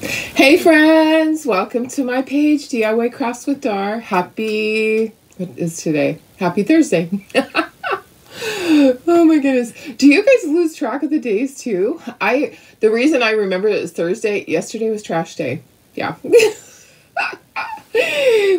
Hey friends, welcome to my page, DIY Crafts with Dar. Happy, what is today? Happy Thursday. oh my goodness. Do you guys lose track of the days too? I, the reason I remember it was Thursday, yesterday was trash day. Yeah.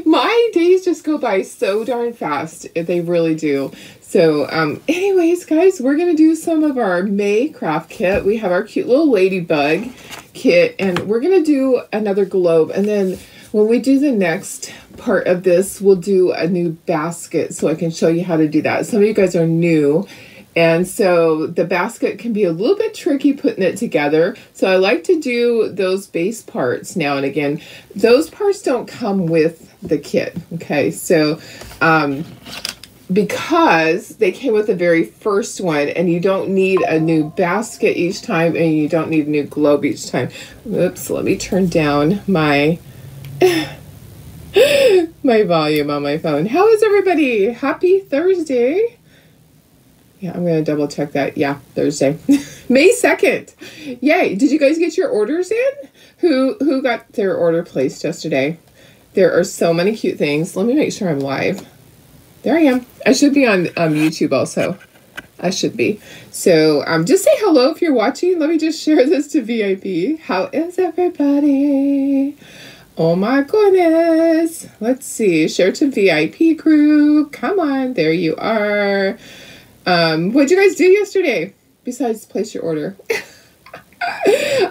my days just go by so darn fast. They really do. So, um, anyways, guys, we're going to do some of our May craft kit. We have our cute little ladybug kit, and we're going to do another globe. And then when we do the next part of this, we'll do a new basket so I can show you how to do that. Some of you guys are new. And so the basket can be a little bit tricky putting it together. So I like to do those base parts now and again. Those parts don't come with the kit. Okay, so um, because they came with the very first one and you don't need a new basket each time and you don't need a new globe each time. Oops, let me turn down my my volume on my phone. How is everybody? Happy Thursday. Yeah, I'm going to double check that. Yeah, Thursday. May 2nd. Yay. Did you guys get your orders in? Who who got their order placed yesterday? There are so many cute things. Let me make sure I'm live. There I am. I should be on um, YouTube also. I should be. So um, just say hello if you're watching. Let me just share this to VIP. How is everybody? Oh my goodness. Let's see. Share to VIP group. Come on. There you are. Um, what'd you guys do yesterday besides place your order?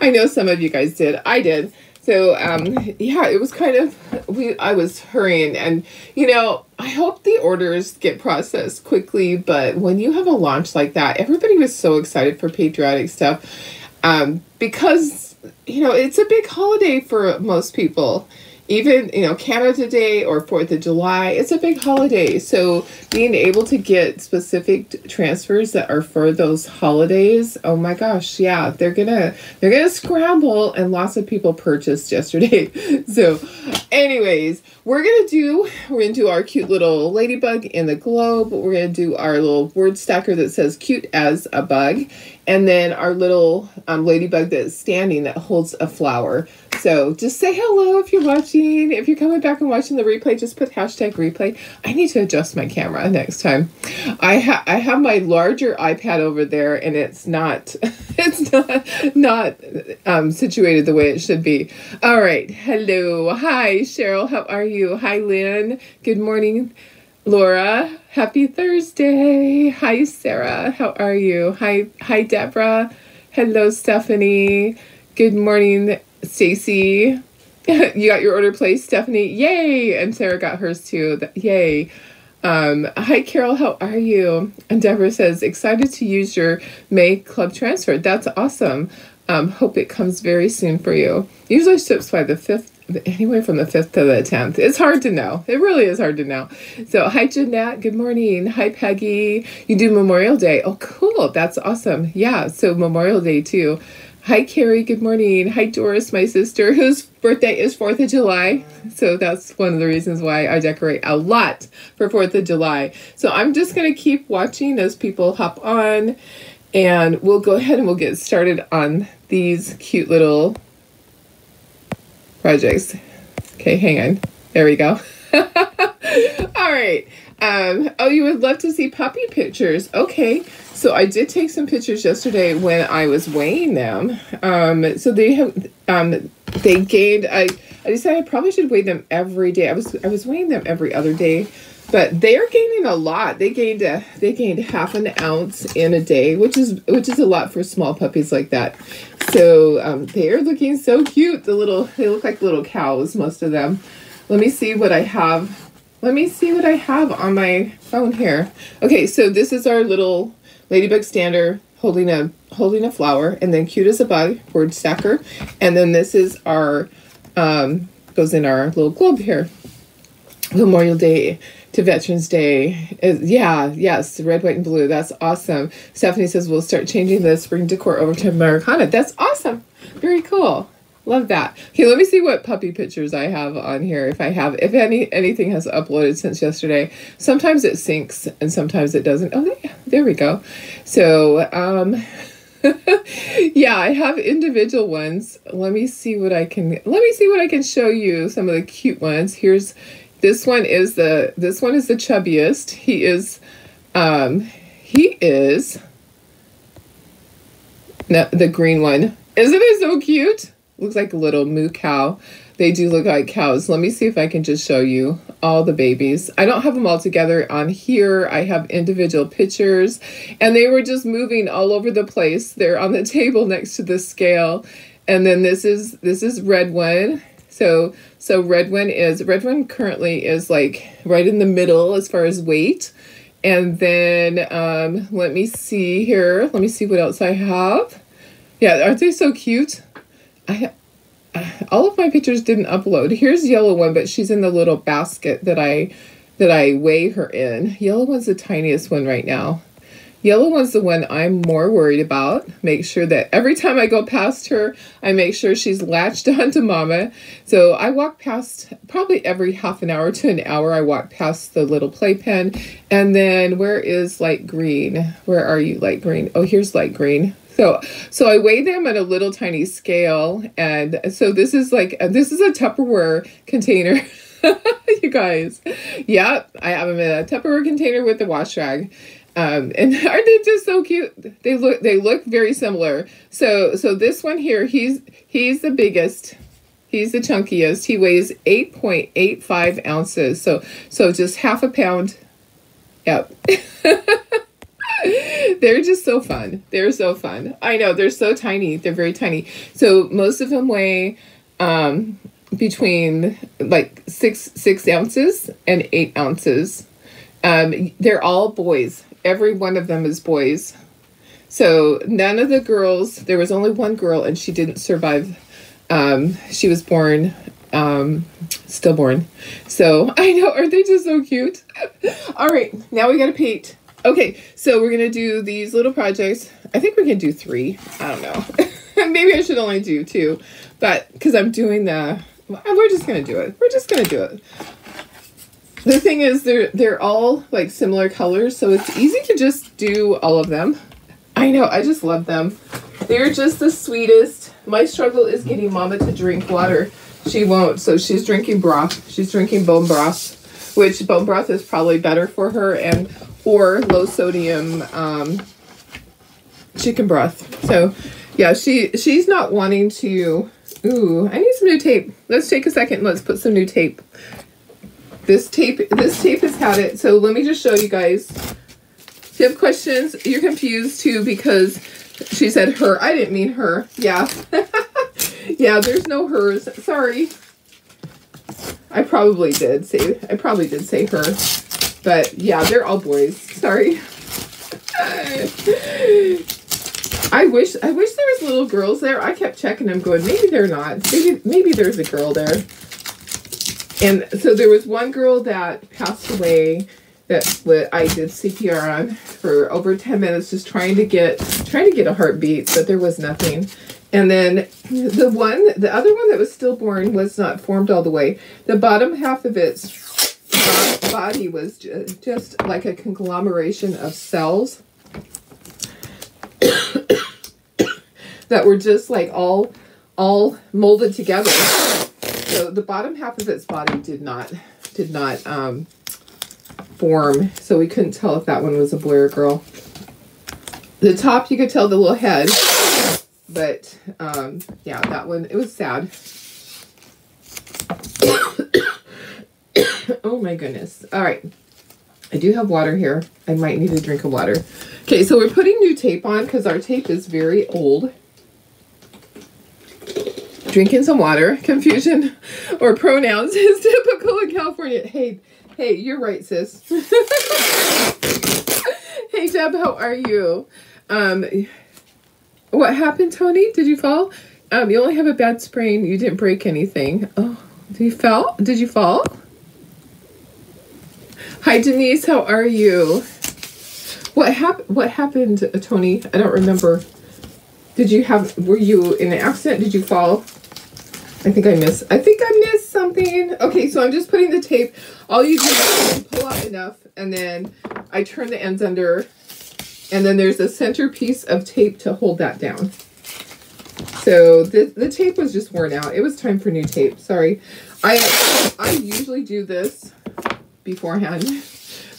I know some of you guys did. I did. So um, yeah, it was kind of we. I was hurrying, and you know, I hope the orders get processed quickly. But when you have a launch like that, everybody was so excited for patriotic stuff um, because you know it's a big holiday for most people even you know Canada Day or Fourth of July, it's a big holiday. So being able to get specific transfers that are for those holidays, oh my gosh, yeah, they're gonna they're gonna scramble, and lots of people purchased yesterday. so, anyways, we're gonna do we're gonna do our cute little ladybug in the globe. We're gonna do our little word stacker that says "cute as a bug," and then our little um, ladybug that's standing that holds a flower. So just say hello if you're watching. If you're coming back and watching the replay, just put hashtag replay. I need to adjust my camera next time. I have I have my larger iPad over there, and it's not it's not not um, situated the way it should be. All right, hello, hi Cheryl, how are you? Hi Lynn, good morning. Laura, happy Thursday. Hi Sarah, how are you? Hi hi Deborah. Hello Stephanie. Good morning Stacy, you got your order placed, Stephanie. Yay! And Sarah got hers too. Yay. Um, hi, Carol. How are you? And Deborah says, excited to use your May Club transfer. That's awesome. Um, hope it comes very soon for you. Usually ships by the 5th, anywhere from the 5th to the 10th. It's hard to know. It really is hard to know. So, hi, Jeanette. Good morning. Hi, Peggy. You do Memorial Day. Oh, cool. That's awesome. Yeah. So, Memorial Day too. Hi, Carrie. Good morning. Hi, Doris, my sister, whose birthday is 4th of July. So that's one of the reasons why I decorate a lot for 4th of July. So I'm just going to keep watching as people hop on, and we'll go ahead and we'll get started on these cute little projects. Okay, hang on. There we go. All right. Um, oh, you would love to see puppy pictures. Okay. So I did take some pictures yesterday when I was weighing them. Um, so they have um, they gained. I I decided I probably should weigh them every day. I was I was weighing them every other day, but they are gaining a lot. They gained a they gained half an ounce in a day, which is which is a lot for small puppies like that. So um, they are looking so cute. The little they look like little cows, most of them. Let me see what I have let me see what I have on my phone here. Okay, so this is our little ladybug stander holding a holding a flower, and then cute as a bug word stacker, and then this is our um, goes in our little globe here. Memorial Day to Veterans Day. Is, yeah, yes, red, white, and blue. That's awesome. Stephanie says we'll start changing the spring decor over to Americana. That's awesome. Very cool. Love that. Okay, let me see what puppy pictures I have on here. If I have, if any anything has uploaded since yesterday. Sometimes it syncs and sometimes it doesn't. Oh, there, there we go. So, um, yeah, I have individual ones. Let me see what I can let me see what I can show you some of the cute ones. Here's this one is the this one is the chubbiest. He is um he is no, the green one. Isn't it so cute? Looks like a little moo cow. They do look like cows. Let me see if I can just show you all the babies. I don't have them all together on here. I have individual pictures and they were just moving all over the place. They're on the table next to the scale. And then this is this is red one. So so red one is red one currently is like right in the middle as far as weight. And then um, let me see here. Let me see what else I have. Yeah, aren't they so cute? I all of my pictures didn't upload. Here's yellow one, but she's in the little basket that I that I weigh her in. Yellow one's the tiniest one right now. Yellow one's the one I'm more worried about. Make sure that every time I go past her, I make sure she's latched onto mama. So I walk past probably every half an hour to an hour. I walk past the little playpen. And then where is light green? Where are you, light green? Oh, here's light green. So, so I weigh them at a little tiny scale, and so this is like this is a Tupperware container. you guys, yep, I have them in a Tupperware container with the wash rag. Um, and aren't they just so cute? They look they look very similar. So so this one here, he's he's the biggest. He's the chunkiest. He weighs 8.85 ounces. So so just half a pound. Yep. they're just so fun. They're so fun. I know they're so tiny. They're very tiny. So most of them weigh um, between like six six ounces and eight ounces. Um, they're all boys. Every one of them is boys. So none of the girls. There was only one girl, and she didn't survive. Um, she was born um, stillborn. So I know, aren't they just so cute? All right, now we gotta paint. Okay, so we're gonna do these little projects. I think we can do three. I don't know. Maybe I should only do two, but because I'm doing the, we're just gonna do it. We're just gonna do it. The thing is, they're they're all like similar colors, so it's easy to just do all of them. I know, I just love them. They're just the sweetest. My struggle is getting Mama to drink water. She won't, so she's drinking broth. She's drinking bone broth, which bone broth is probably better for her. And or low sodium um, chicken broth. So yeah, she she's not wanting to. Ooh, I need some new tape. Let's take a second. Let's put some new tape. This tape this tape has had it. So let me just show you guys. If you have questions, you're confused too because she said her. I didn't mean her. Yeah. yeah, there's no hers. Sorry. I probably did say I probably did say her. But yeah, they're all boys. Sorry. I wish I wish there was little girls there. I kept checking them going, maybe they're not. Maybe maybe there's a girl there. And so there was one girl that passed away that I did CPR on for over 10 minutes just trying to get trying to get a heartbeat, but there was nothing. And then the one, the other one that was stillborn was not formed all the way. The bottom half of its body was just like a conglomeration of cells that were just like all all molded together. So the bottom half of its body did not did not um, form, so we couldn't tell if that one was a boy or girl. The top, you could tell the little head, but um, yeah, that one, it was sad. oh my goodness. All right. I do have water here. I might need a drink of water. Okay, so we're putting new tape on because our tape is very old. Drinking some water. Confusion or pronouns is typical in California. Hey, hey, you're right, sis. hey, Deb, how are you? Um, what happened, Tony? Did you fall? Um, you only have a bad sprain. You didn't break anything. Oh, did you fall? Did you fall? Hi, Denise. How are you? What happened? What happened, uh, Tony? I don't remember. Did you have? Were you in an accident? Did you fall? I think I missed. I think I missed something. Okay, so I'm just putting the tape. All you do is pull out enough, and then I turn the ends under, And then there's a centerpiece of tape to hold that down. So the, the tape was just worn out. It was time for new tape. Sorry. I I usually do this beforehand.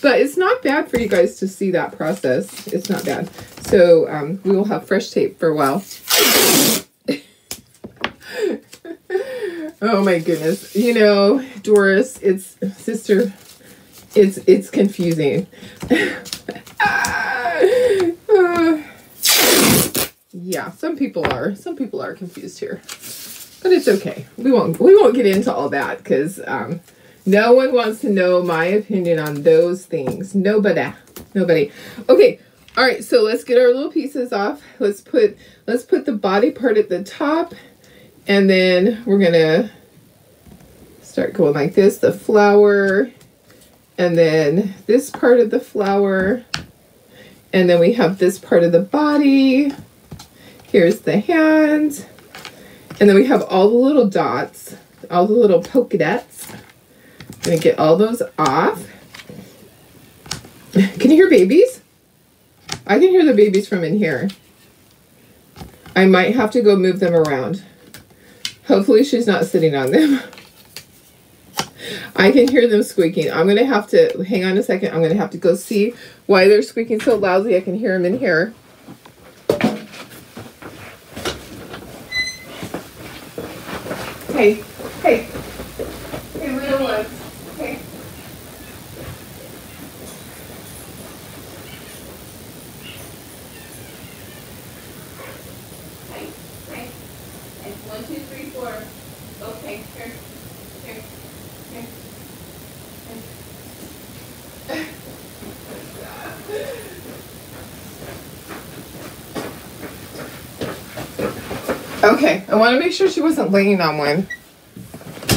But it's not bad for you guys to see that process. It's not bad. So um, we will have fresh tape for a while. oh my goodness. You know, Doris, it's sister, it's it's confusing. yeah, some people are. Some people are confused here. But it's okay. We won't we won't get into all that because um no one wants to know my opinion on those things. Nobody. Nobody. Okay. All right, so let's get our little pieces off. Let's put let's put the body part at the top and then we're going to start going like this, the flower and then this part of the flower and then we have this part of the body. Here's the hand. And then we have all the little dots, all the little polka dots. Gonna get all those off. Can you hear babies? I can hear the babies from in here. I might have to go move them around. Hopefully she's not sitting on them. I can hear them squeaking. I'm going to have to, hang on a second, I'm going to have to go see why they're squeaking so loudly. I can hear them in here. Hey, hey, little ones. Hey. Hey, hey, hey. One, two, three, four. Okay, here, here, here. Okay, I want to make sure she wasn't laying on one.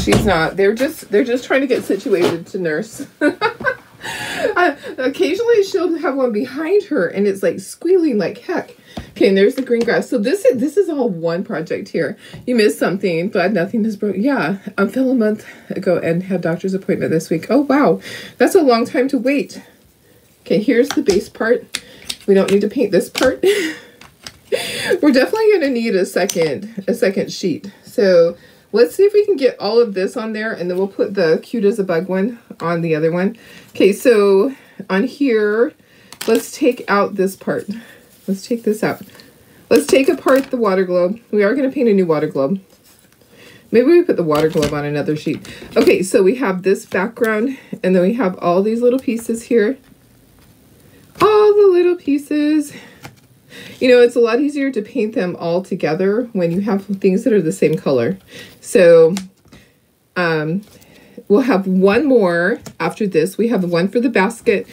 She's not. They're just they're just trying to get situated to nurse. uh, occasionally she'll have one behind her and it's like squealing like heck. Okay, and there's the green grass. So this is this is all one project here. You missed something, but nothing is broken. Yeah, I fell a month ago and had doctor's appointment this week. Oh wow, that's a long time to wait. Okay, here's the base part. We don't need to paint this part. We're definitely going to need a second, a second sheet. So let's see if we can get all of this on there and then we'll put the cute as a bug one on the other one. Okay, so on here, let's take out this part. Let's take this out. Let's take apart the water globe. We are going to paint a new water globe. Maybe we put the water globe on another sheet. Okay, so we have this background and then we have all these little pieces here. All the little pieces. You know, it's a lot easier to paint them all together when you have things that are the same color. So um, we'll have one more after this. We have one for the basket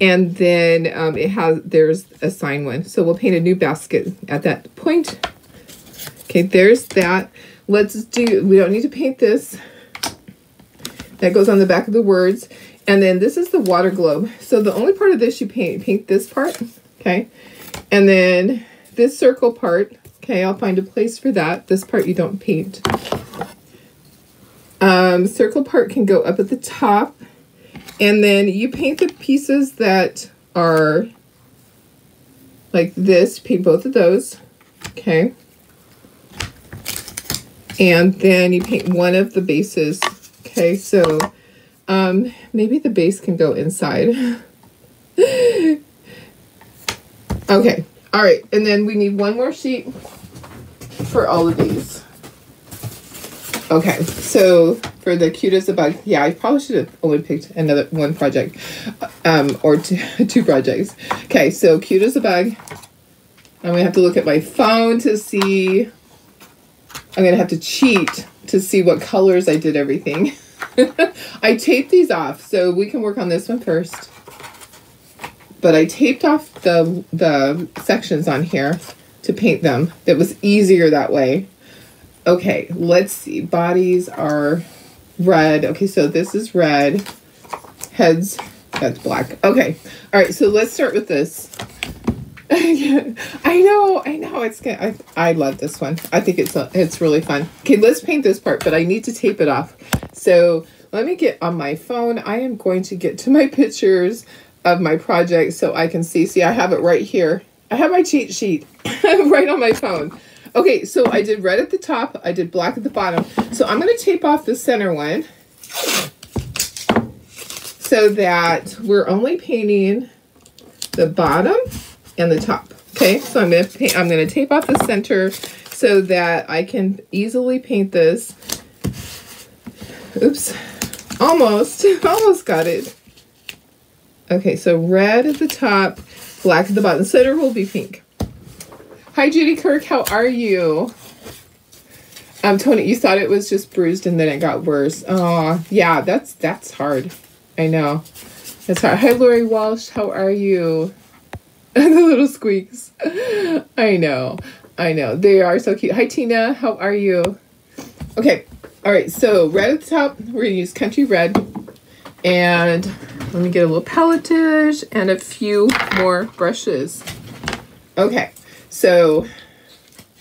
and then um, it has, there's a sign one. So we'll paint a new basket at that point. Okay, there's that. Let's do, we don't need to paint this. That goes on the back of the words. And then this is the water globe. So the only part of this you paint, paint this part, okay? And then this circle part, okay, I'll find a place for that. This part you don't paint. Um, circle part can go up at the top. And then you paint the pieces that are like this. Paint both of those, okay? And then you paint one of the bases, okay? So um, maybe the base can go inside. Okay. All right. And then we need one more sheet for all of these. Okay. So for the cute as a bug, yeah, I probably should have only picked another one project um, or two, two projects. Okay. So cute as a bug. I'm to have to look at my phone to see. I'm to have to cheat to see what colors I did everything. I taped these off, so we can work on this one first but I taped off the, the sections on here to paint them. That was easier that way. Okay, let's see. Bodies are red. Okay, so this is red. Heads, that's black. Okay, all right, so let's start with this. I know, I know. It's good. I, I love this one. I think it's a, it's really fun. Okay, let's paint this part, but I need to tape it off. So let me get on my phone. I am going to get to my pictures of my project so I can see. See, I have it right here. I have my cheat sheet right on my phone. Okay, so I did red at the top. I did black at the bottom. So I'm going to tape off the center one so that we're only painting the bottom and the top. Okay, so I'm to paint, I'm to tape off the center so that I can easily paint this. Oops, almost, almost got it. Okay, so red at the top, black at the bottom. Center will be pink. Hi, Judy Kirk. How are you? Um, Tony, you thought it was just bruised and then it got worse. Oh, yeah, that's that's hard. I know. That's hard. Hi, Lori Walsh. How are you? the little squeaks. I know. I know. They are so cute. Hi, Tina. How are you? Okay. All right. So red at the top. We're going to use Country Red. And let me get a little palettage and a few more brushes. Okay. So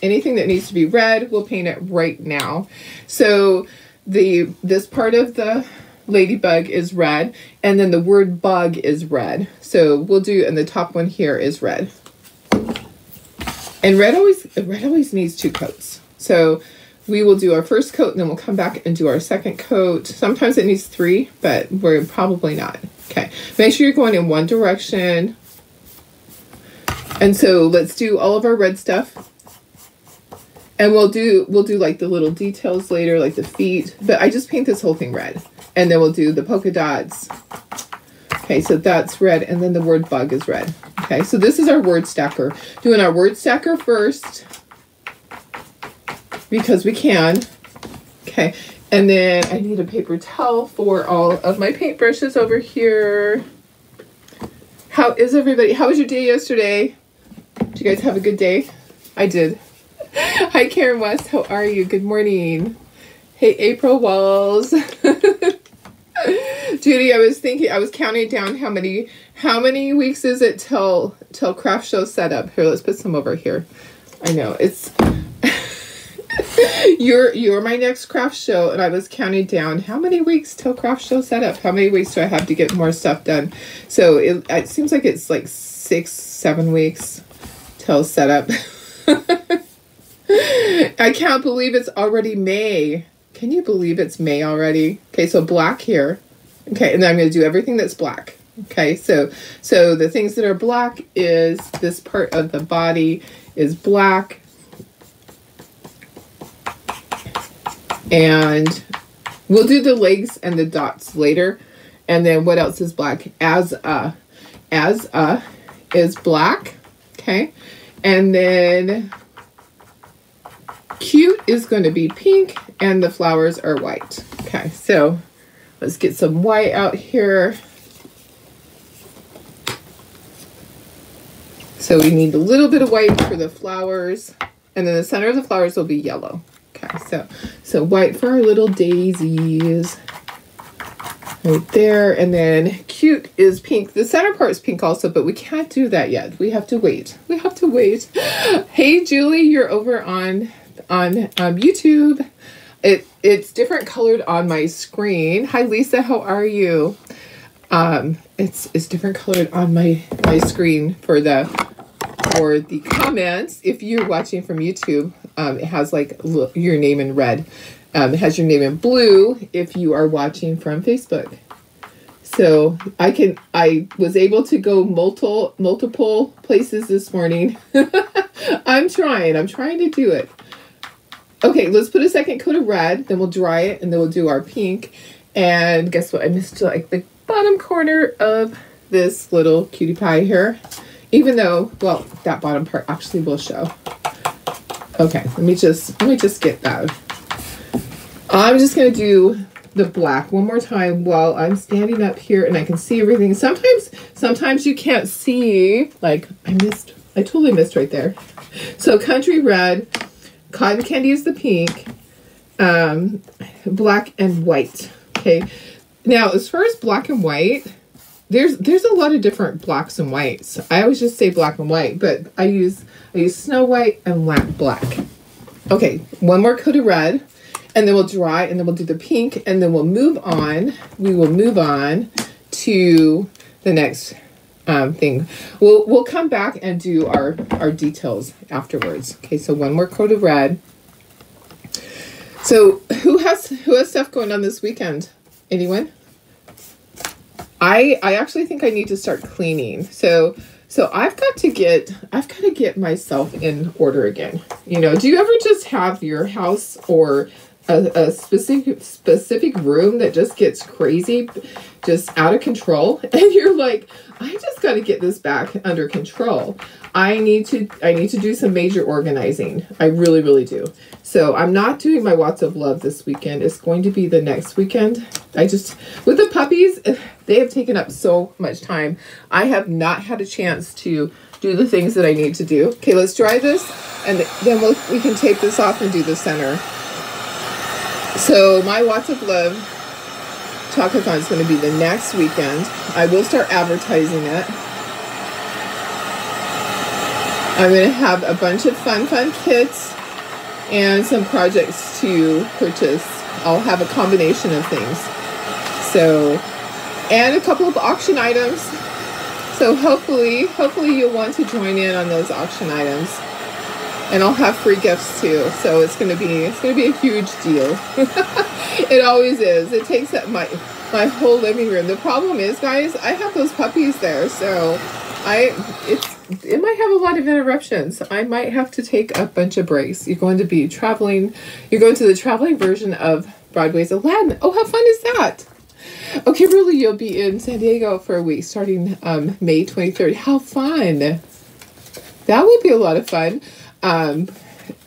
anything that needs to be red, we'll paint it right now. So the this part of the ladybug is red, and then the word bug is red. So we'll do, and the top one here is red. And red always red always needs two coats. So we will do our first coat and then we'll come back and do our second coat. Sometimes it needs three, but we're probably not. Okay, make sure you're going in one direction and so let's do all of our red stuff. And we'll do we'll do like the little details later, like the feet. But I just paint this whole thing red. And then we'll do the polka dots. Okay, so that's red, and then the word bug is red. Okay, so this is our word stacker. Doing our word stacker first because we can. Okay, and then I need a paper towel for all of my paintbrushes over here. How is everybody? How was your day yesterday? Did you guys have a good day? I did. Hi, Karen West. How are you? Good morning. Hey, April Walls. Judy, I was thinking, I was counting down how many, how many weeks is it till, till craft show setup? Here, let's put some over here. I know it's, you're, you're my next craft show. And I was counting down how many weeks till craft show setup? How many weeks do I have to get more stuff done? So it, it seems like it's like six, seven weeks till setup. I can't believe it's already May. Can you believe it's May already? Okay, so black here. Okay, and then I'm going to do everything that's black. Okay, so so the things that are black is this part of the body is black. And we'll do the legs and the dots later. And then what else is black? As a. As a is black. Okay. And then cute is going to be pink and the flowers are white. Okay, so let's get some white out here. So we need a little bit of white for the flowers and then the center of the flowers will be yellow. Okay, so so white for our little daisies right there. And then cute is pink. The center part is pink also, but we can't do that yet. We have to wait. We have to wait. Hey, Julie, you're over on on um, YouTube. It It's different colored on my screen. Hi, Lisa. How are you? Um, it's, it's different colored on my, my screen for the for the comments. If you're watching from YouTube, um, it has like your name in red. Um, it has your name in blue if you are watching from Facebook. So I can I was able to go multiple multiple places this morning. I'm trying. I'm trying to do it. Okay, let's put a second coat of red, then we'll dry it, and then we'll do our pink. And guess what? I missed like the bottom corner of this little cutie pie here. Even though, well, that bottom part actually will show. Okay, let me just let me just get that I'm just to do the black one more time while I'm standing up here and I can see everything. Sometimes, sometimes you can't see, like I missed, I totally missed right there. So country red, cotton candy is the pink, um, black and white. Okay. Now, as far as black and white, there's there's a lot of different blacks and whites. I always just say black and white, but I use I use snow white and black. Okay, one more coat of red and then we'll dry and then we'll do the pink and then we'll move on. We will move on to the next um, thing. We'll we'll come back and do our our details afterwards. Okay, so one more coat of red. So who has who has stuff going on this weekend? Anyone? I I actually think I need to start cleaning. So so I've got to get I've got to get myself in order again. You know, do you ever just have your house or a, a specific specific room that just gets crazy, just out of control, and you're like, I just got to get this back under control. I need to I need to do some major organizing. I really really do. So I'm not doing my Watts of Love this weekend. It's going to be the next weekend. I just with the puppies, eh, they have taken up so much time. I have not had a chance to do the things that I need to do. Okay, let's dry this and then we'll, we can tape this off and do the center. So my Watts of Love Talkathon is going to be the next weekend. I will start advertising it. I'm going to have a bunch of fun, fun kits and some projects to purchase. I'll have a combination of things. So, and a couple of auction items. So hopefully, hopefully you'll want to join in on those auction items and I'll have free gifts too. So it's gonna be it's gonna be a huge deal. it always is. It takes up my my whole living room. The problem is, guys, I have those puppies there, so I it's it might have a lot of interruptions. I might have to take a bunch of breaks. You're going to be traveling. You're going to the traveling version of Broadway's Aladdin. Oh, how fun is that? Okay, really, you'll be in San Diego for a week starting um, May 23rd. How fun! That would be a lot of fun. Um,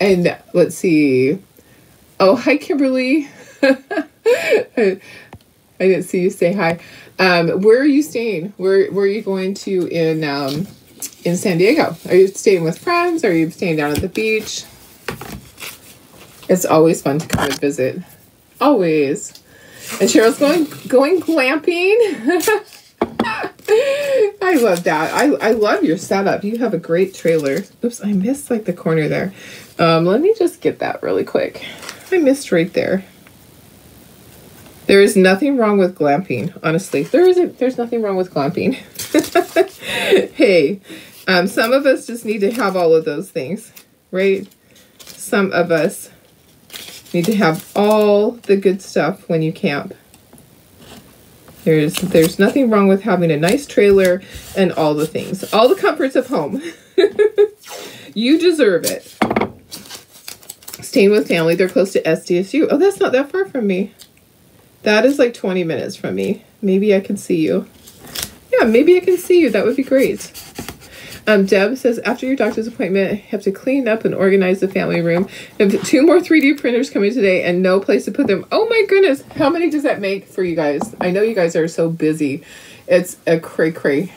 and let's see. Oh, hi, Kimberly. I, didn't see you say hi. Um, where are you staying? Where Where are you going to in um, in San Diego? Are you staying with friends? Are you staying down at the beach? It's always fun to come and visit. Always. And Cheryl's going going glamping. I love that. I, I love your setup. You have a great trailer. Oops, I missed like the corner there. Um, let me just get that really quick. I missed right there. There is nothing wrong with glamping, honestly. There isn't there's nothing wrong with glamping. hey, um, some of us just need to have all of those things, right? Some of us need to have all the good stuff when you camp. There's there's nothing wrong with having a nice trailer and all the things. All the comforts of home. you deserve it. Staying with family, they're close to SDSU. Oh, that's not that far from me. That is like 20 minutes from me. Maybe I can see you. Yeah, maybe I can see you. That would be great. Um, Deb says, after your doctor's appointment, have to clean up and organize the family room. Have two more 3D printers coming today and no place to put them. Oh my goodness. How many does that make for you guys? I know you guys are so busy. It's a cray cray,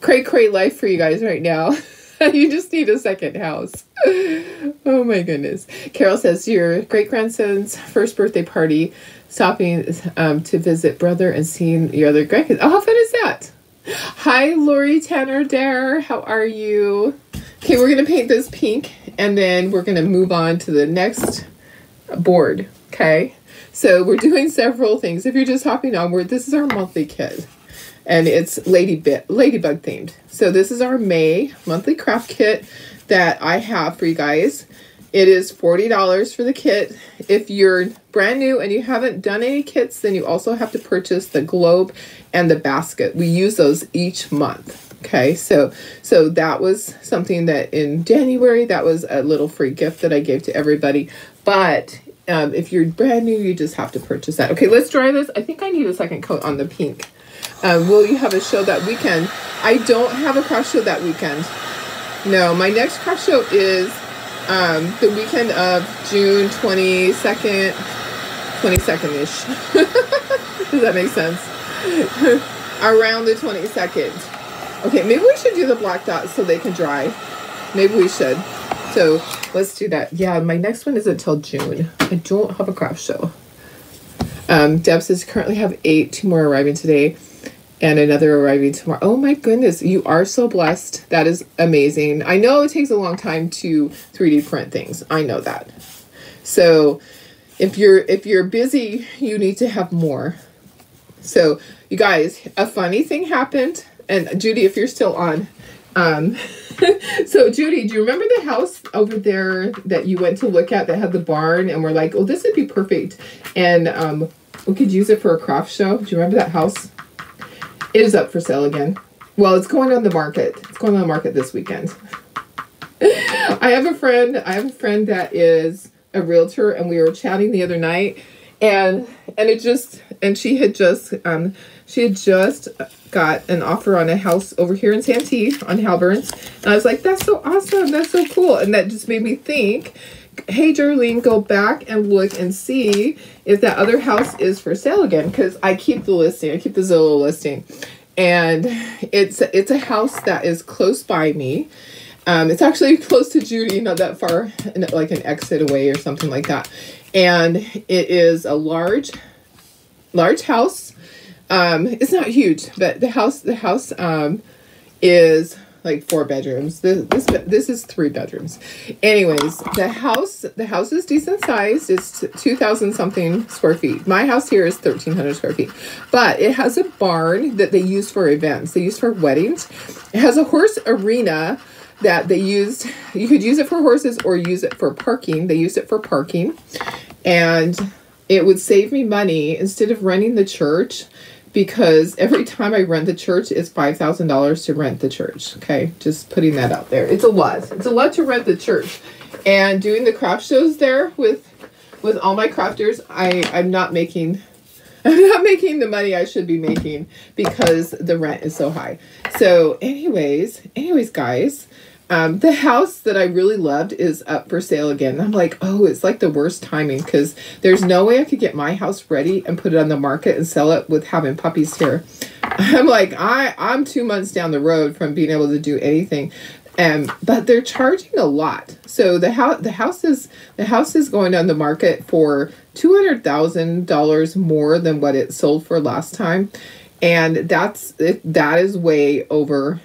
cray cray life for you guys right now. you just need a second house. oh my goodness. Carol says, your great grandson's first birthday party, stopping um, to visit brother and seeing your other grandkids. Oh, how fun is that? Hi, Lori Tanner Dare. How are you? Okay, we're going to paint this pink and then we're going to move on to the next board. Okay, so we're doing several things. If you're just hopping onward, this is our monthly kit and it's lady bit ladybug themed. So this is our May monthly craft kit that I have for you guys. It is $40 for the kit. If you're brand new and you haven't done any kits, then you also have to purchase the globe and the basket. We use those each month. Okay, so so that was something that in January, that was a little free gift that I gave to everybody. But um, if you're brand new, you just have to purchase that. Okay, let's dry this. I think I need a second coat on the pink. Um, will you have a show that weekend? I don't have a craft show that weekend. No, my next craft show is um, the weekend of June 22nd, 22nd-ish. Does that make sense? Around the 22nd. Okay, maybe we should do the black dots so they can dry. Maybe we should. So let's do that. Yeah, my next one is until June. I don't have a craft show. Um, Deb says currently have eight, two more arriving today and another arriving tomorrow. Oh my goodness, you are so blessed. That is amazing. I know it takes a long time to 3D print things. I know that. So if you're if you're busy, you need to have more. So you guys, a funny thing happened and Judy, if you're still on, um, so Judy, do you remember the house over there that you went to look at that had the barn, and we're like, oh, this would be perfect, and um, we could use it for a craft show. Do you remember that house? It is up for sale again. Well, it's going on the market. It's going on the market this weekend. I have a friend. I have a friend that is a realtor, and we were chatting the other night, and and it just and she had just um she had just got an offer on a house over here in Santee on Halberns, and I was like, that's so awesome, that's so cool, and that just made me think. Hey, Darlene, go back and look and see if that other house is for sale again because I keep the listing. I keep the Zillow listing, and it's it's a house that is close by me. Um, it's actually close to Judy, not that far, like an exit away or something like that. And it is a large, large house. Um, it's not huge, but the house, the house um, is like four bedrooms. This, this this is three bedrooms. Anyways, the house the house is decent sized. It's two thousand something square feet. My house here is thirteen hundred square feet, but it has a barn that they use for events. They use for weddings. It has a horse arena that they used. You could use it for horses or use it for parking. They used it for parking. And it would save me money instead of renting the church because every time I rent the church, it's $5,000 to rent the church. Okay, just putting that out there. It's a lot. It's a lot to rent the church. And doing the craft shows there with with all my crafters, I, I'm not making I'm not making the money I should be making because the rent is so high. So anyways, anyways, guys, um, the house that I really loved is up for sale again. I'm like, oh, it's like the worst timing because there's no way I could get my house ready and put it on the market and sell it with having puppies here. I'm like, I I'm two months down the road from being able to do anything. Um, but they're charging a lot. So the house the house is the house is going on the market for two hundred thousand dollars more than what it sold for last time, and that's it, that is way over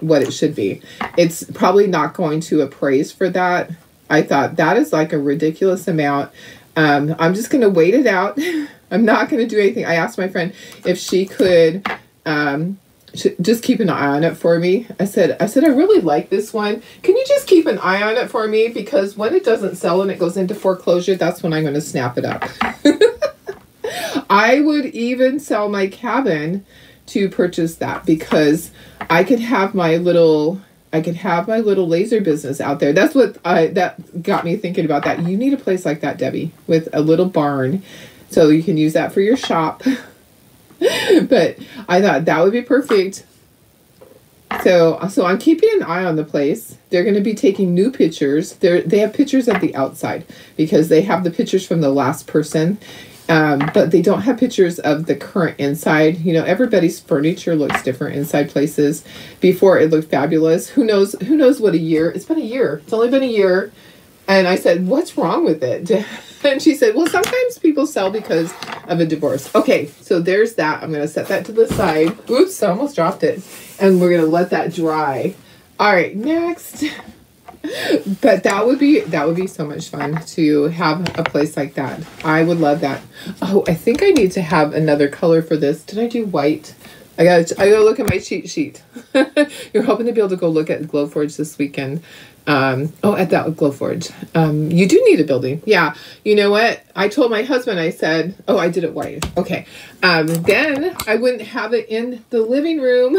what it should be. It's probably not going to appraise for that. I thought that is like a ridiculous amount. Um, I'm just going to wait it out. I'm not going to do anything. I asked my friend if she could um, just keep an eye on it for me. I said, I said, I really like this one. Can you just keep an eye on it for me? Because when it doesn't sell and it goes into foreclosure, that's when I'm going to snap it up. I would even sell my cabin to purchase that because I could have my little I could have my little laser business out there. That's what I that got me thinking about that. You need a place like that, Debbie, with a little barn so you can use that for your shop. but I thought that would be perfect. So so I'm keeping an eye on the place. They're going to be taking new pictures. They they have pictures of the outside because they have the pictures from the last person um, but they don't have pictures of the current inside. You know, everybody's furniture looks different inside places. Before it looked fabulous. Who knows? Who knows what a year? It's been a year. It's only been a year. And I said, "What's wrong with it?" And she said, "Well, sometimes people sell because of a divorce." Okay, so there's that. I'm gonna set that to the side. Oops, I almost dropped it. And we're gonna let that dry. All right, next but that would be that would be so much fun to have a place like that. I would love that. Oh, I think I need to have another color for this. Did I do white? I got I gotta look at my cheat sheet. You're hoping to be able to go look at Glowforge this weekend. Um, oh, at that Glowforge. Um, you do need a building. Yeah. You know what? I told my husband, I said, oh, I did it white. Okay. Um, then I wouldn't have it in the living room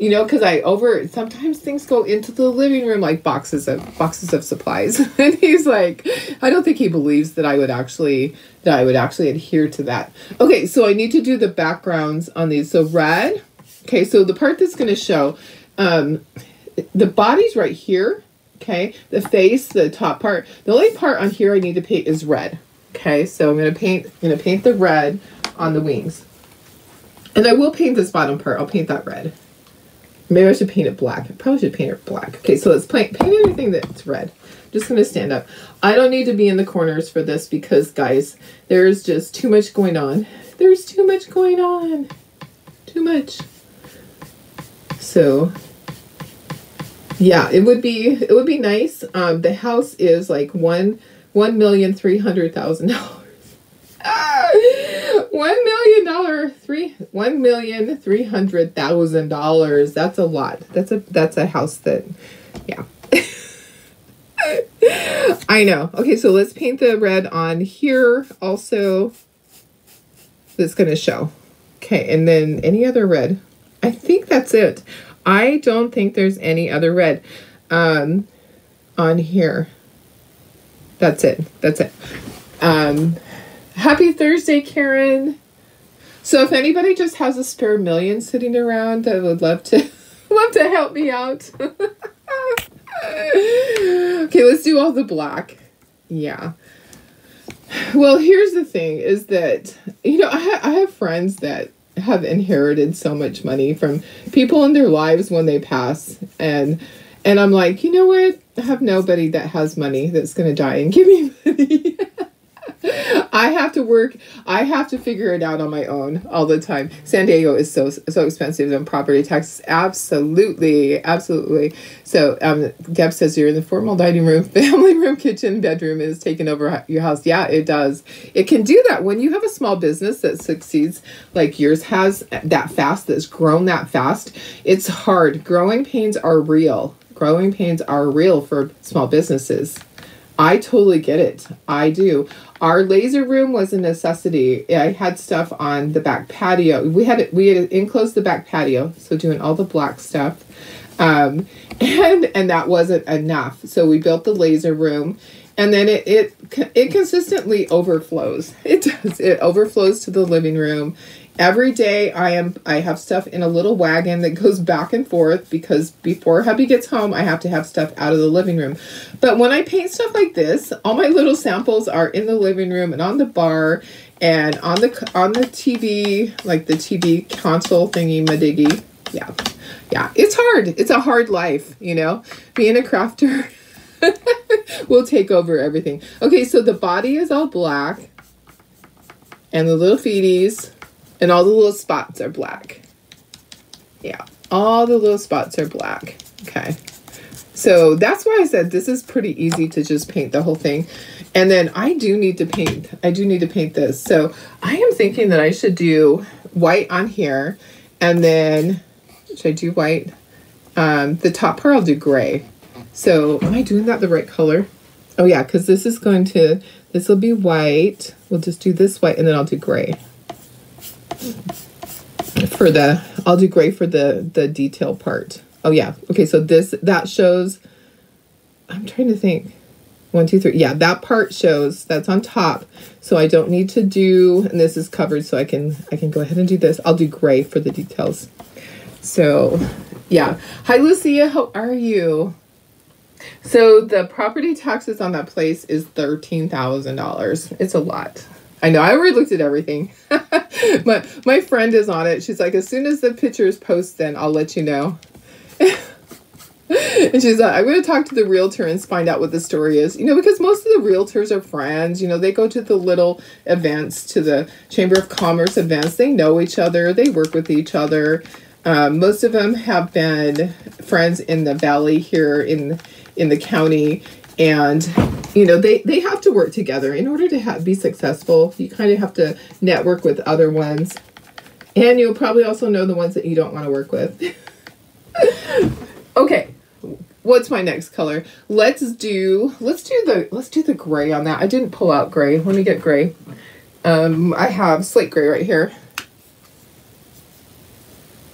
you know because i over sometimes things go into the living room like boxes of boxes of supplies. And he's like i don't think he believes that i would actually that i would actually adhere to that. Okay so i need to do the backgrounds on these. So red okay so the part that's going to show um the body's right here okay? The face the top part. The only part on here i need to paint is red okay? So i'm going to paint i'm going to paint the red on the wings. And i will paint this bottom part. I'll paint that red Maybe I should paint it black. I probably should paint it black. Okay, so let's paint, paint anything that's red. just going to stand up. I don't need to be in the corners for this because, guys, there's just too much going on. There's too much going on. Too much. So, yeah, it would be it would be nice. Um, the house is like one one million three hundred thousand dollars. one million dollar three one million three hundred thousand dollars. That's a lot. That's a that's a house that yeah. I know. Okay, so let's paint the red on here also. That's gonna show. Okay, and then any other red. I think that's it. I don't think there's any other red um, on here. That's it. That's it. Um, happy Thursday, Karen. So if anybody just has a spare million sitting around, I would love to love to help me out. okay, let's do all the black. Yeah. Well, here's the thing is that you know, I I have friends that have inherited so much money from people in their lives when they pass and and I'm like, you know what? I have nobody that has money that's going to die and give me money. I have to work. I have to figure it out on my own all the time. San Diego is so so expensive and property taxes. Absolutely, absolutely. So um, Deb says you're in the formal dining room, family room, kitchen, bedroom is taking over your house. Yeah, it does. It can do that when you have a small business that succeeds like yours has that fast. That's grown that fast. It's hard. Growing pains are real. Growing pains are real for small businesses. I totally get it. I do. Our laser room was a necessity. I had stuff on the back patio. We had we had enclosed the back patio, so doing all the black stuff, um, and and that wasn't enough. So we built the laser room, and then it it it consistently overflows. It does. It overflows to the living room every day i am i have stuff in a little wagon that goes back and forth because before hubby gets home i have to have stuff out of the living room. But when i paint stuff like this all my little samples are in the living room and on the bar and on the on the tv like the tv console thingy madiggy. Yeah. Yeah. It's hard. It's a hard life you know? Being a crafter will take over everything. Okay so the body is all black and the little feeties and all the little spots are black. Yeah, all the little spots are black. Okay. So that's why I said this is pretty easy to just paint the whole thing. And then I do need to paint. I do need to paint this. So I am thinking that I should do white on here. And then, should I do white? Um, the top part I'll do gray. So am I doing that the right color? Oh yeah, because this is going to, this will be white. We'll just do this white and then I'll do gray for the I'll do gray for the the detail part. Oh yeah. Okay, so this that shows I'm trying to think. One, two, three. Yeah, that part shows that's on top. So I don't need to do and this is covered so I can I can go ahead and do this. I'll do gray for the details. So yeah. Hi Lucia, how are you? So the property taxes on that place is thirteen thousand dollars. It's a lot. I know. I already looked at everything. my my friend is on it. She's like, as soon as the pictures post, then I'll let you know. and she's like, I'm going to talk to the realtor and find out what the story is. You know, because most of the realtors are friends. You know, they go to the little events, to the Chamber of Commerce events. They know each other. They work with each other. Um, most of them have been friends in the valley here in in the county, and you know they they have to work together. In order to have, be successful you kind of have to network with other ones. And you'll probably also know the ones that you don't want to work with. Okay what's my next color? Let's do let's do the let's do the gray on that. I didn't pull out gray. Let me get gray. Um i have slate gray right here.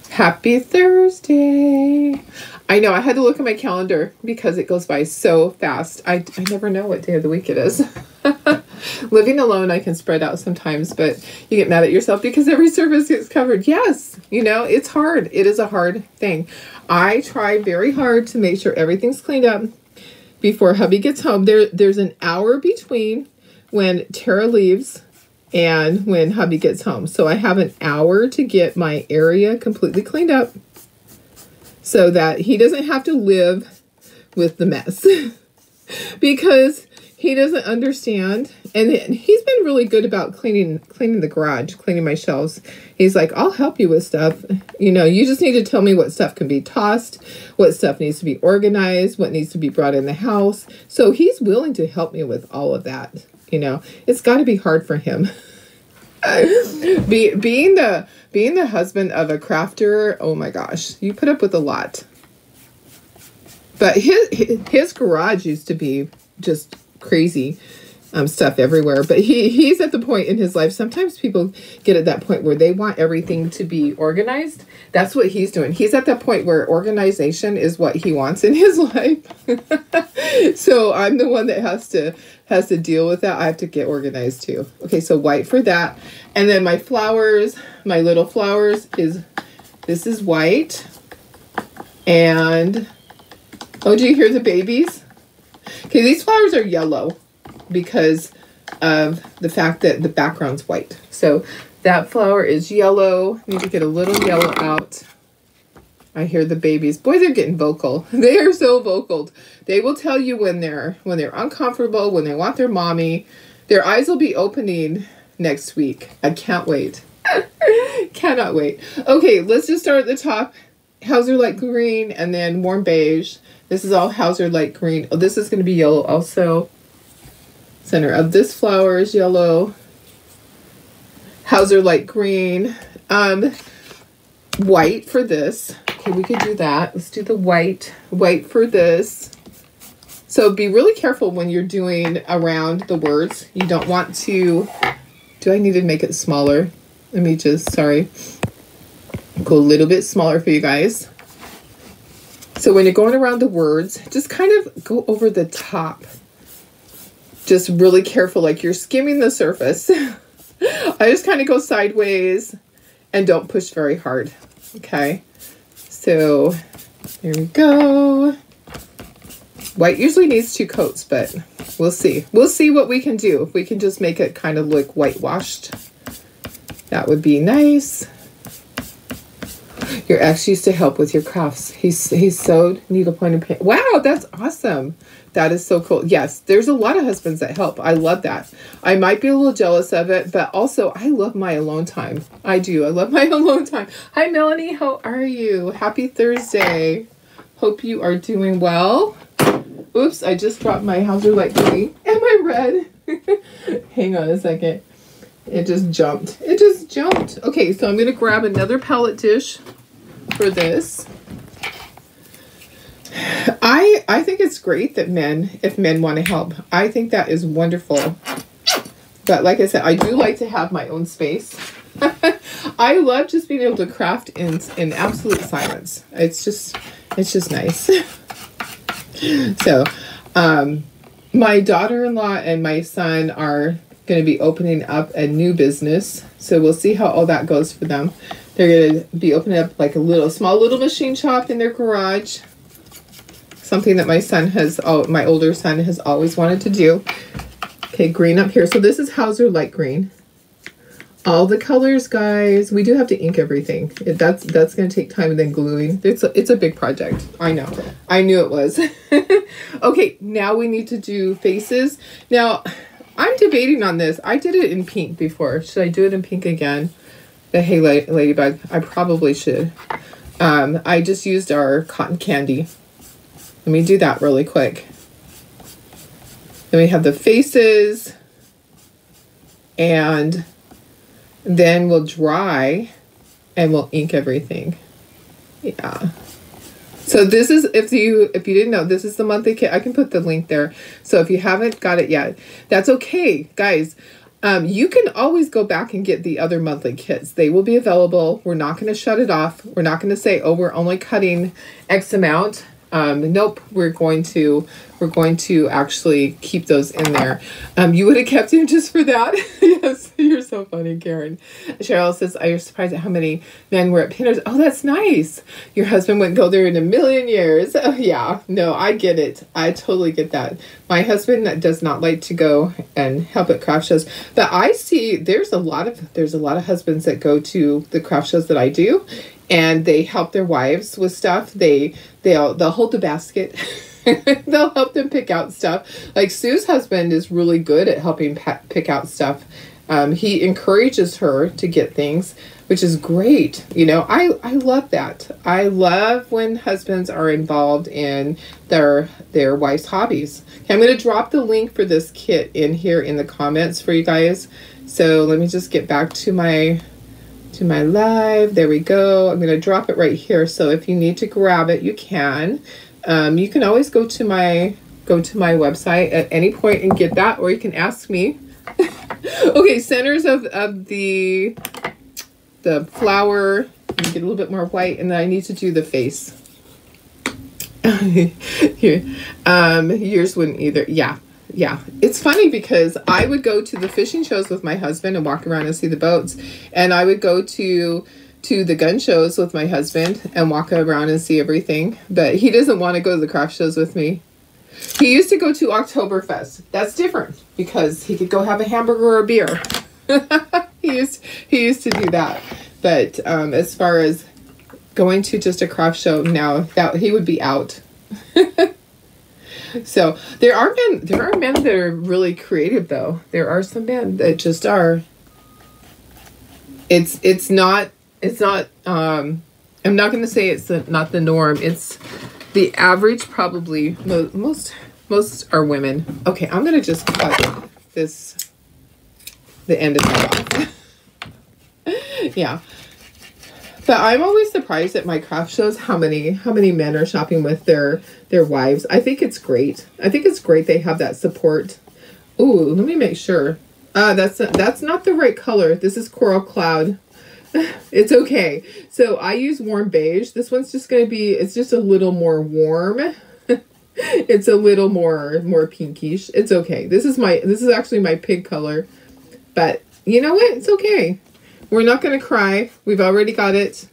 Happy Thursday. I know I had to look at my calendar because it goes by so fast. I, I never know what day of the week it is. Living alone, I can spread out sometimes, but you get mad at yourself because every service gets covered. Yes, you know, it's hard. It is a hard thing. I try very hard to make sure everything's cleaned up before hubby gets home. There, There's an hour between when Tara leaves and when hubby gets home. So I have an hour to get my area completely cleaned up so that he doesn't have to live with the mess. Because he doesn't understand and he's been really good about cleaning cleaning the garage cleaning my shelves. He's like i'll help you with stuff. You know you just need to tell me what stuff can be tossed what stuff needs to be organized what needs to be brought in the house. So he's willing to help me with all of that you know, it's got to be hard for him. Be, being the being the husband of a crafter, oh my gosh, you put up with a lot. But his his garage used to be just crazy um, stuff everywhere. But he he's at the point in his life. Sometimes people get at that point where they want everything to be organized. That's what he's doing. He's at that point where organization is what he wants in his life. so I'm the one that has to has to deal with that. I have to get organized too. Okay, so white for that. And then my flowers, my little flowers is this is white. And oh, do you hear the babies? Okay, these flowers are yellow because of the fact that the background's white. So that flower is yellow. Need to get a little yellow out. I hear the babies. Boy, they're getting vocal. They are so vocal. They will tell you when they're when they're uncomfortable, when they want their mommy. Their eyes will be opening next week. I can't wait. Cannot wait. Okay, let's just start at the top. Hauser light green and then warm beige. This is all Hauser light green. Oh, this is going to be yellow also. Center of this flower is yellow. Hauser light green. Um, white for this. Okay, we could do that. Let's do the white. White for this. So be really careful when you're doing around the words. You don't want to... Do I need to make it smaller? Let me just, sorry. Go a little bit smaller for you guys. So when you're going around the words, just kind of go over the top just really careful, like you're skimming the surface. I just kind of go sideways and don't push very hard. Okay, so there we go. White usually needs two coats, but we'll see. We'll see what we can do. If we can just make it kind of look whitewashed, that would be nice. Your ex used to help with your crafts. He's he sewed needlepoint and paint. Wow, that's awesome. That is so cool. Yes, there's a lot of husbands that help. I love that. I might be a little jealous of it, but also I love my alone time. I do. I love my alone time. Hi, Melanie. How are you? Happy Thursday. Hope you are doing well. Oops, I just dropped my Hauser Light Green and my red. Hang on a second. It just jumped. It just jumped. Okay, so I'm going to grab another palette dish for this. I I think it's great that men, if men want to help, I think that is wonderful. But like I said, I do like to have my own space. I love just being able to craft in in absolute silence. It's just it's just nice. so, um, my daughter-in-law and my son are going to be opening up a new business. So we'll see how all that goes for them. They're going to be opening up like a little small little machine shop in their garage something that my son has, oh, my older son has always wanted to do. Okay, green up here. So this is Hauser light green. All the colors, guys. We do have to ink everything. That's that's going to take time and then gluing. It's a, it's a big project. I know. I knew it was. okay, now we need to do faces. Now, I'm debating on this. I did it in pink before. Should I do it in pink again? The Hey Ladybug. I probably should. Um, I just used our cotton candy let me do that really quick. Then we have the faces. And then we'll dry and we'll ink everything. Yeah. So this is if you if you didn't know, this is the monthly kit. I can put the link there. So if you haven't got it yet, that's okay, guys. Um, you can always go back and get the other monthly kits. They will be available. We're not going to shut it off. We're not going to say, oh, we're only cutting X amount um, nope, we're going to we're going to actually keep those in there. Um, you would have kept him just for that. yes, you're so funny, Karen. Cheryl says, "Are you surprised at how many men were at Pinners?" Oh, that's nice. Your husband wouldn't go there in a million years. Oh, yeah, no, I get it. I totally get that. My husband that does not like to go and help at craft shows, but I see there's a lot of there's a lot of husbands that go to the craft shows that I do, and they help their wives with stuff. They they'll they'll hold the basket. they'll help them pick out stuff. Like Sue's husband is really good at helping pick out stuff. Um, he encourages her to get things, which is great. You know, I I love that. I love when husbands are involved in their their wife's hobbies. Okay, I'm going to drop the link for this kit in here in the comments for you guys. So let me just get back to my to my live. There we go. I'm going to drop it right here. So if you need to grab it, you can. Um, you can always go to my go to my website at any point and get that, or you can ask me. okay, centers of, of the the flower. Get a little bit more white, and then I need to do the face. Here, um, yours wouldn't either. Yeah, yeah. It's funny because I would go to the fishing shows with my husband and walk around and see the boats, and I would go to to the gun shows with my husband and walk around and see everything. But he doesn't want to go to the craft shows with me. He used to go to Oktoberfest. That's different because he could go have a hamburger or a beer. he used he used to do that. But um, as far as going to just a craft show now, that he would be out. so there are men there are men that are really creative though. There are some men that just are. It's it's not it's not um I'm not going to say it's the, not the norm. It's the average probably mo- most most are women. Okay, I'm going to just cut this the end of that off. yeah. But I'm always surprised at my craft shows how many how many men are shopping with their their wives. I think it's great. I think it's great they have that support. Ooh, let me make sure. Uh, that's that's not the right color. This is coral cloud. it's okay. So I use warm beige. This one's just going to be, it's just a little more warm. it's a little more, more pinkish. It's okay. This is my, this is actually my pig color. But you know what? It's okay. We're not going to cry. We've already got it.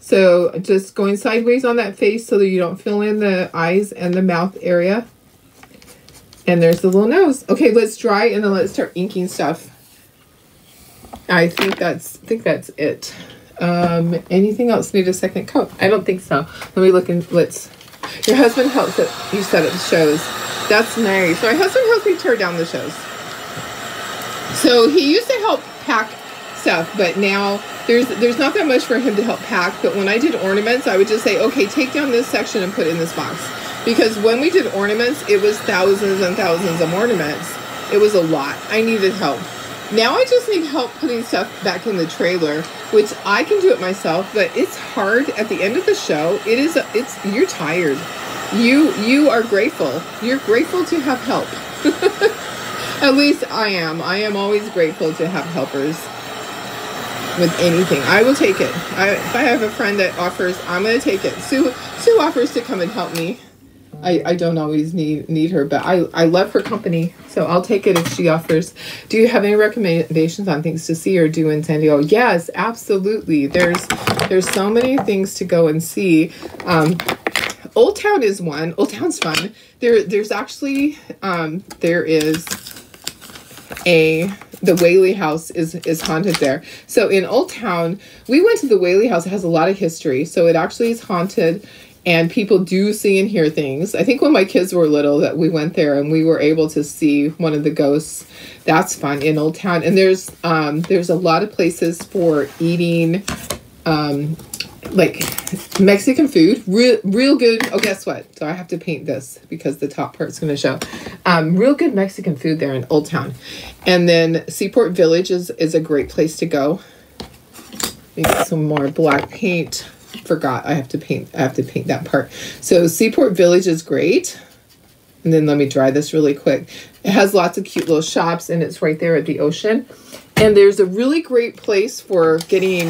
So just going sideways on that face so that you don't fill in the eyes and the mouth area. And there's the little nose. Okay, let's dry and then let's start inking stuff. I think that's I think that's it. Um, anything else need a second coat? I don't think so. Let me look and let's. Your husband helps it. You set up the shows. That's nice. My husband helps me tear down the shows. So he used to help stuff, but now there's there's not that much for him to help pack. But when I did ornaments, I would just say, okay, take down this section and put it in this box. Because when we did ornaments, it was thousands and thousands of ornaments. It was a lot. I needed help. Now I just need help putting stuff back in the trailer, which I can do it myself, but it's hard at the end of the show. It is it's you're tired. You you are grateful. You're grateful to have help. at least I am. I am always grateful to have helpers with anything. I will take it. I, if I have a friend that offers, I'm going to take it. Sue Sue offers to come and help me. I, I don't always need need her, but I, I love her company, so I'll take it if she offers. Do you have any recommendations on things to see or do in San Diego? Yes, absolutely. There's there's so many things to go and see. Um, Old Town is one. Old Town's fun. There there's actually um, there is a the Whaley House is is haunted there. So in Old Town, we went to the Whaley House. It has a lot of history, so it actually is haunted and people do see and hear things. I think when my kids were little that we went there and we were able to see one of the ghosts. That's fun in Old Town. And there's um there's a lot of places for eating um like Mexican food, real real good. Oh, guess what? So I have to paint this because the top part's going to show. Um, real good Mexican food there in Old Town, and then Seaport Village is is a great place to go. Maybe some more black paint forgot I have to paint I have to paint that part. So Seaport Village is great. And then let me dry this really quick. It has lots of cute little shops and it's right there at the ocean. And there's a really great place for getting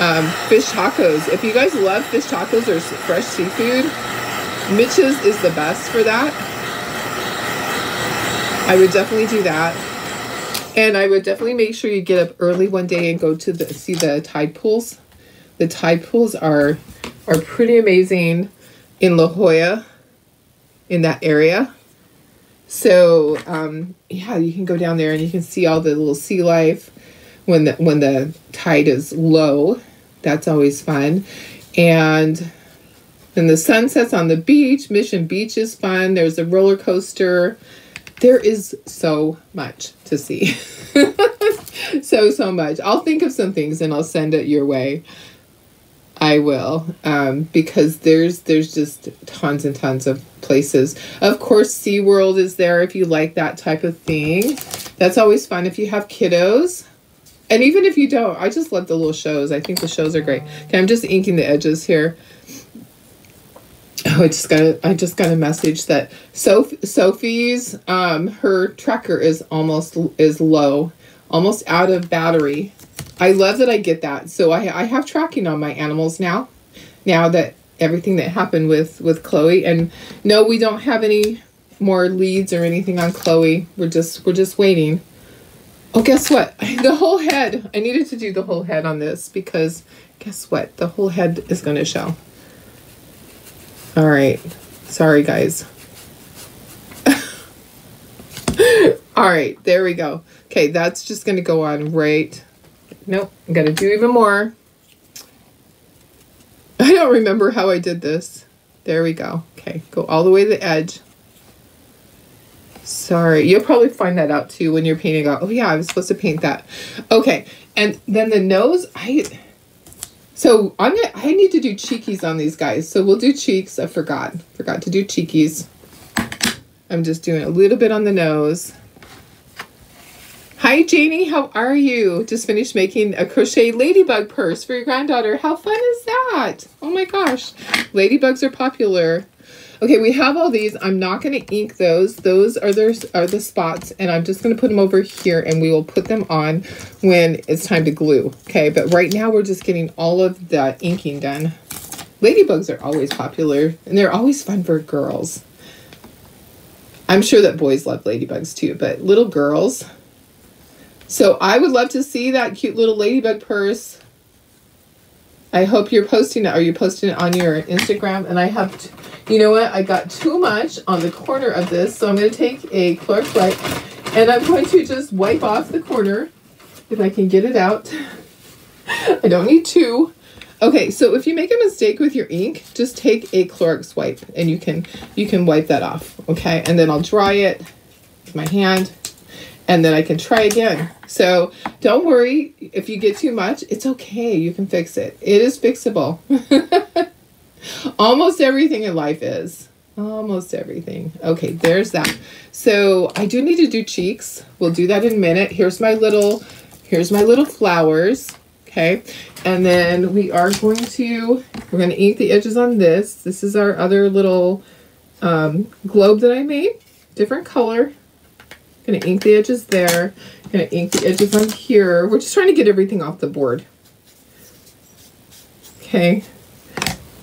um, fish tacos. If you guys love fish tacos or fresh seafood, Mitch's is the best for that. I would definitely do that. And I would definitely make sure you get up early one day and go to the see the tide pools. The tide pools are are pretty amazing in La Jolla, in that area. So um, yeah, you can go down there and you can see all the little sea life when the when the tide is low. That's always fun, and then the sun sets on the beach. Mission Beach is fun. There's a roller coaster. There is so much to see. so so much. I'll think of some things and I'll send it your way. I will, um, because there's there's just tons and tons of places. Of course, SeaWorld is there if you like that type of thing. That's always fun if you have kiddos. And even if you don't, I just love the little shows. I think the shows are great. Okay, I'm just inking the edges here. Oh, I just got a, I just got a message that Soph, Sophie's um her tracker is almost is low, almost out of battery. I love that I get that. So I I have tracking on my animals now. Now that everything that happened with with Chloe and no, we don't have any more leads or anything on Chloe. We're just we're just waiting. Oh, guess what? The whole head. I needed to do the whole head on this because guess what? The whole head is going to show. All right. Sorry, guys. All right, there we go. Okay, that's just going to go on right. Nope, I'm to do even more. I don't remember how I did this. There we go. Okay, go all the way to the edge. Sorry, you'll probably find that out too when you're painting out. Oh yeah, I was supposed to paint that. Okay, and then the nose, I so I'm gonna, I need to do cheekies on these guys. So we'll do cheeks. I forgot. Forgot to do cheekies. I'm just doing a little bit on the nose. Hi, Janie. How are you? Just finished making a crochet ladybug purse for your granddaughter. How fun is that? Oh my gosh. Ladybugs are popular. Okay, we have all these. I'm not going to ink those. Those are, their, are the spots, and I'm just going to put them over here, and we will put them on when it's time to glue. Okay, but right now we're just getting all of the inking done. Ladybugs are always popular, and they're always fun for girls. I'm sure that boys love ladybugs too, but little girls. So I would love to see that cute little ladybug purse. I hope you're posting it. Are you posting it on your Instagram? And I have you know what? I got too much on the corner of this, so I'm going to take a Clorox wipe and I'm going to just wipe off the corner if I can get it out. I don't need two. Okay, so if you make a mistake with your ink, just take a Clorox wipe and you can you can wipe that off, okay? And then I'll dry it with my hand and then I can try again. So don't worry if you get too much, it's okay. You can fix it. It is fixable. Almost everything in life is. Almost everything. Okay, there's that. So I do need to do cheeks. We'll do that in a minute. Here's my little, here's my little flowers. Okay, and then we are going to, we're going to ink the edges on this. This is our other little um, globe that I made. Different color. To ink the edges there. To ink the edges on here. We're just trying to get everything off the board. Okay,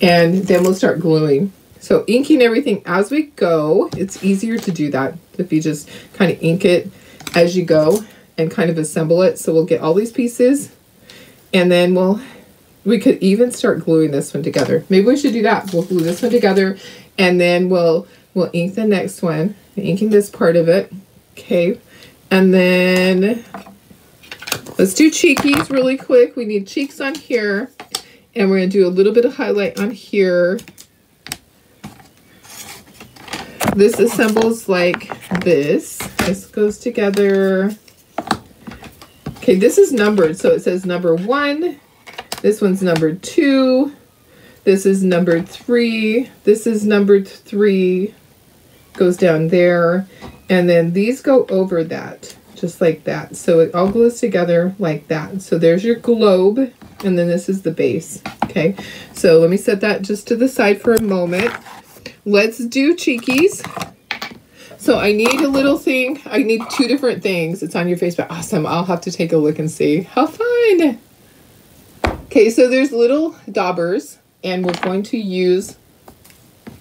and then we'll start gluing. So inking everything as we go, it's easier to do that if you just kind of ink it as you go and kind of assemble it. So we'll get all these pieces and then we'll, we could even start gluing this one together. Maybe we should do that. We'll glue this one together and then we'll, we'll ink the next one, inking this part of it. Okay. And then let's do cheekies really quick. We need cheeks on here. And we're going to do a little bit of highlight on here. This assembles like this. This goes together. Okay, this is numbered. So it says number one. This one's number two. This is number three. This is number three. Goes down there. And then these go over that, just like that. So it all goes together like that. So there's your globe. And then this is the base. Okay, so let me set that just to the side for a moment. Let's do cheekies. So I need a little thing. I need two different things. It's on your face, but awesome. I'll have to take a look and see. How fun. Okay, so there's little daubers, and we're going to use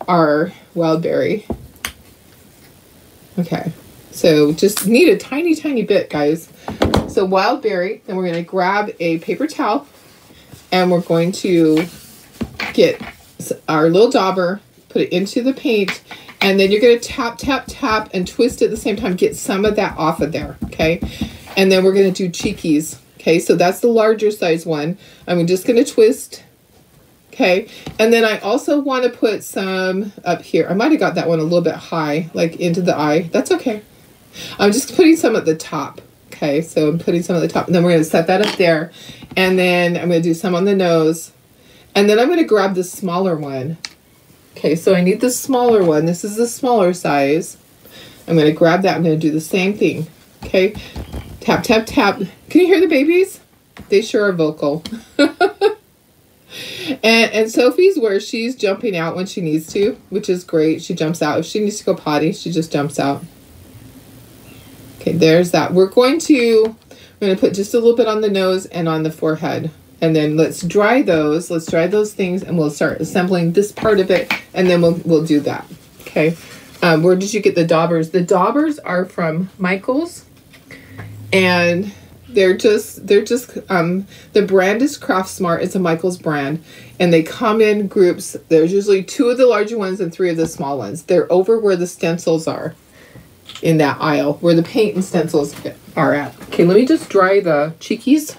our wild berry. Okay, so just need a tiny, tiny bit, guys. So wild berry, and we're going to grab a paper towel and we're going to get our little dauber, put it into the paint, and then you're going to tap, tap, tap, and twist at the same time. Get some of that off of there, okay? And then we're going to do cheekies, okay? So that's the larger size one. I'm just going to twist, okay? And then I also want to put some up here. I might have got that one a little bit high, like into the eye. That's okay. I'm just putting some at the top, Okay, so I'm putting some at the top. And then we're going to set that up there. And then I'm going to do some on the nose. And then I'm going to grab the smaller one. Okay, so I need the smaller one. This is the smaller size. I'm going to grab that. I'm going to do the same thing. Okay, tap, tap, tap. Can you hear the babies? They sure are vocal. And and Sophie's where she's jumping out when she needs to, which is great. She jumps out. If she needs to go potty, she just jumps out. Okay, there's that. We're going to I'm going to put just a little bit on the nose and on the forehead. And then let's dry those. Let's dry those things and we'll start assembling this part of it and then we'll we'll do that. Okay. Um, where did you get the daubers? The daubers are from Michaels. And they're just they're just um the brand is craft smart. It's a michael's brand. And they come in groups. There's usually two of the larger ones and three of the small ones. They're over where the stencils are in that aisle where the paint and stencils are at. Okay let me just dry the cheekies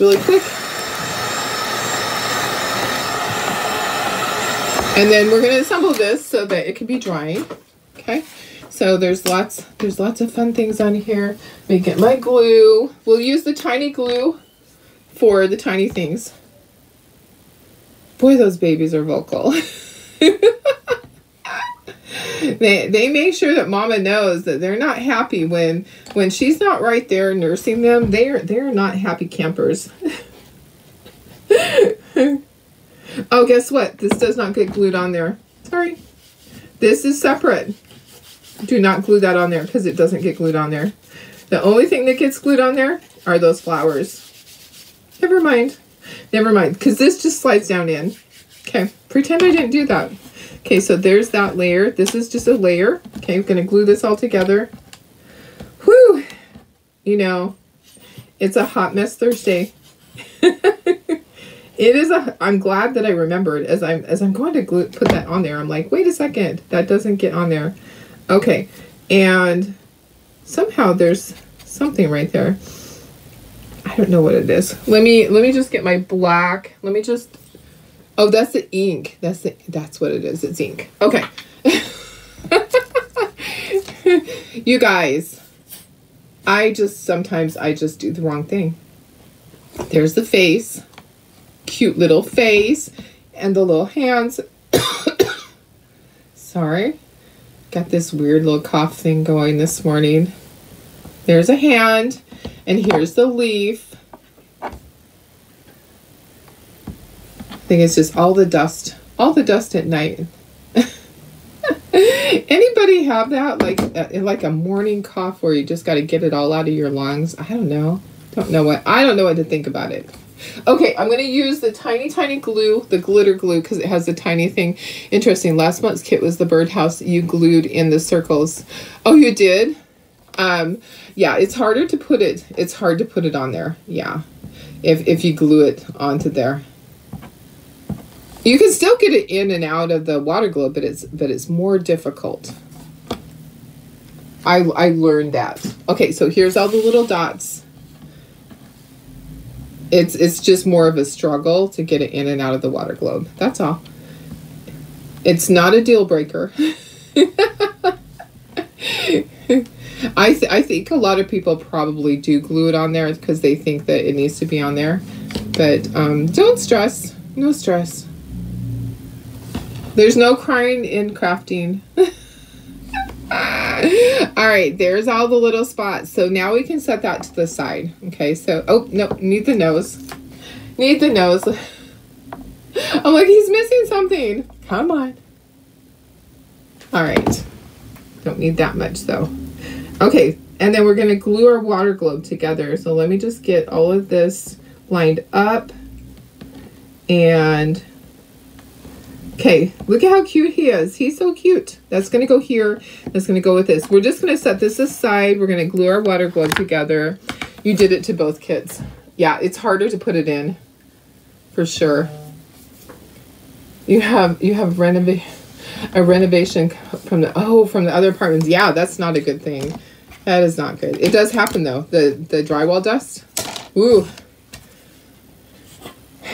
really quick. And then we're going to assemble this so that it can be drying. Okay so there's lots there's lots of fun things on here. Let me get my glue. We'll use the tiny glue for the tiny things. Boy, those babies are vocal. they they make sure that mama knows that they're not happy when when she's not right there nursing them. They're they're not happy campers. oh, guess what? This does not get glued on there. Sorry. This is separate do not glue that on there because it doesn't get glued on there. The only thing that gets glued on there are those flowers. Never mind. Never mind, because this just slides down in. Okay, pretend I didn't do that. Okay, so there's that layer. This is just a layer. Okay, I'm going to glue this all together. Whew! You know, it's a hot mess Thursday. it is a i'm glad that i remembered as i'm as i'm going to glue put that on there i'm like wait a second that doesn't get on there Okay, and somehow there's something right there. I don't know what it is. Let me let me just get my black. Let me just Oh, that's the ink. That's the that's what it is. It's ink. Okay. you guys, I just sometimes I just do the wrong thing. There's the face. Cute little face and the little hands. Sorry. Got this weird little cough thing going this morning. There's a hand, and here's the leaf. I think it's just all the dust, all the dust at night. Anybody have that like uh, like a morning cough where you just got to get it all out of your lungs? I don't know. Don't know what I don't know what to think about it. Okay, I'm going to use the tiny, tiny glue, the glitter glue, because it has a tiny thing. Interesting, last month's kit was the birdhouse you glued in the circles. Oh, you did? Um, yeah, it's harder to put it, it's hard to put it on there, yeah, if, if you glue it onto there. You can still get it in and out of the water globe, but it's, but it's more difficult. I, I learned that. Okay, so here's all the little dots it's it's just more of a struggle to get it in and out of the water globe. That's all. It's not a deal breaker. I th I think a lot of people probably do glue it on there because they think that it needs to be on there. But um, don't stress. No stress. There's no crying in crafting. all right, there's all the little spots. So now we can set that to the side. Okay, so, oh, no, need the nose. Need the nose. I'm like, he's missing something. Come on. All right. Don't need that much though. Okay, and then we're going to glue our water globe together. So let me just get all of this lined up. And Okay, look at how cute he is. He's so cute. That's going to go here. That's going to go with this. We're just going to set this aside. We're going to glue our water globe together. You did it to both kids. Yeah, it's harder to put it in for sure. You have you have renova a renovation from the oh from the other apartments. Yeah, that's not a good thing. That is not good. It does happen though. The the drywall dust. Ooh,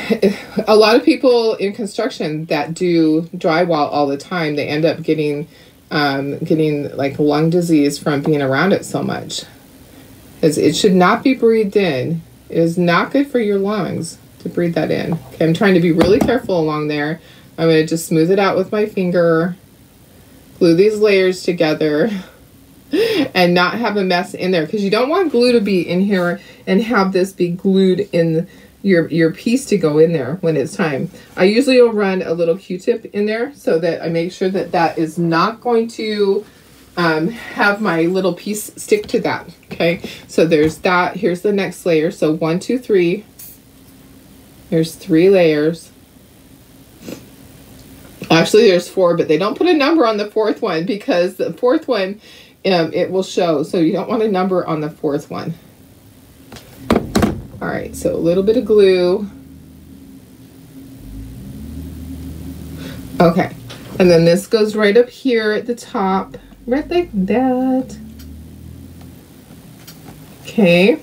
a lot of people in construction that do drywall all the time, they end up getting um, getting like lung disease from being around it so much. because it should not be breathed in. It is not good for your lungs to breathe that in. Okay, I'm trying to be really careful along there. I'm going to just smooth it out with my finger, glue these layers together, and not have a mess in there because you don't want glue to be in here and have this be glued in your your piece to go in there when it's time. I usually will run a little Q-tip in there so that I make sure that that is not going to um, have my little piece stick to that. Okay, so there's that. Here's the next layer. So one, two, three. There's three layers. Actually, there's four, but they don't put a number on the fourth one because the fourth one, um, it will show. So you don't want a number on the fourth one. All right, so a little bit of glue. Okay, and then this goes right up here at the top, right like that. Okay.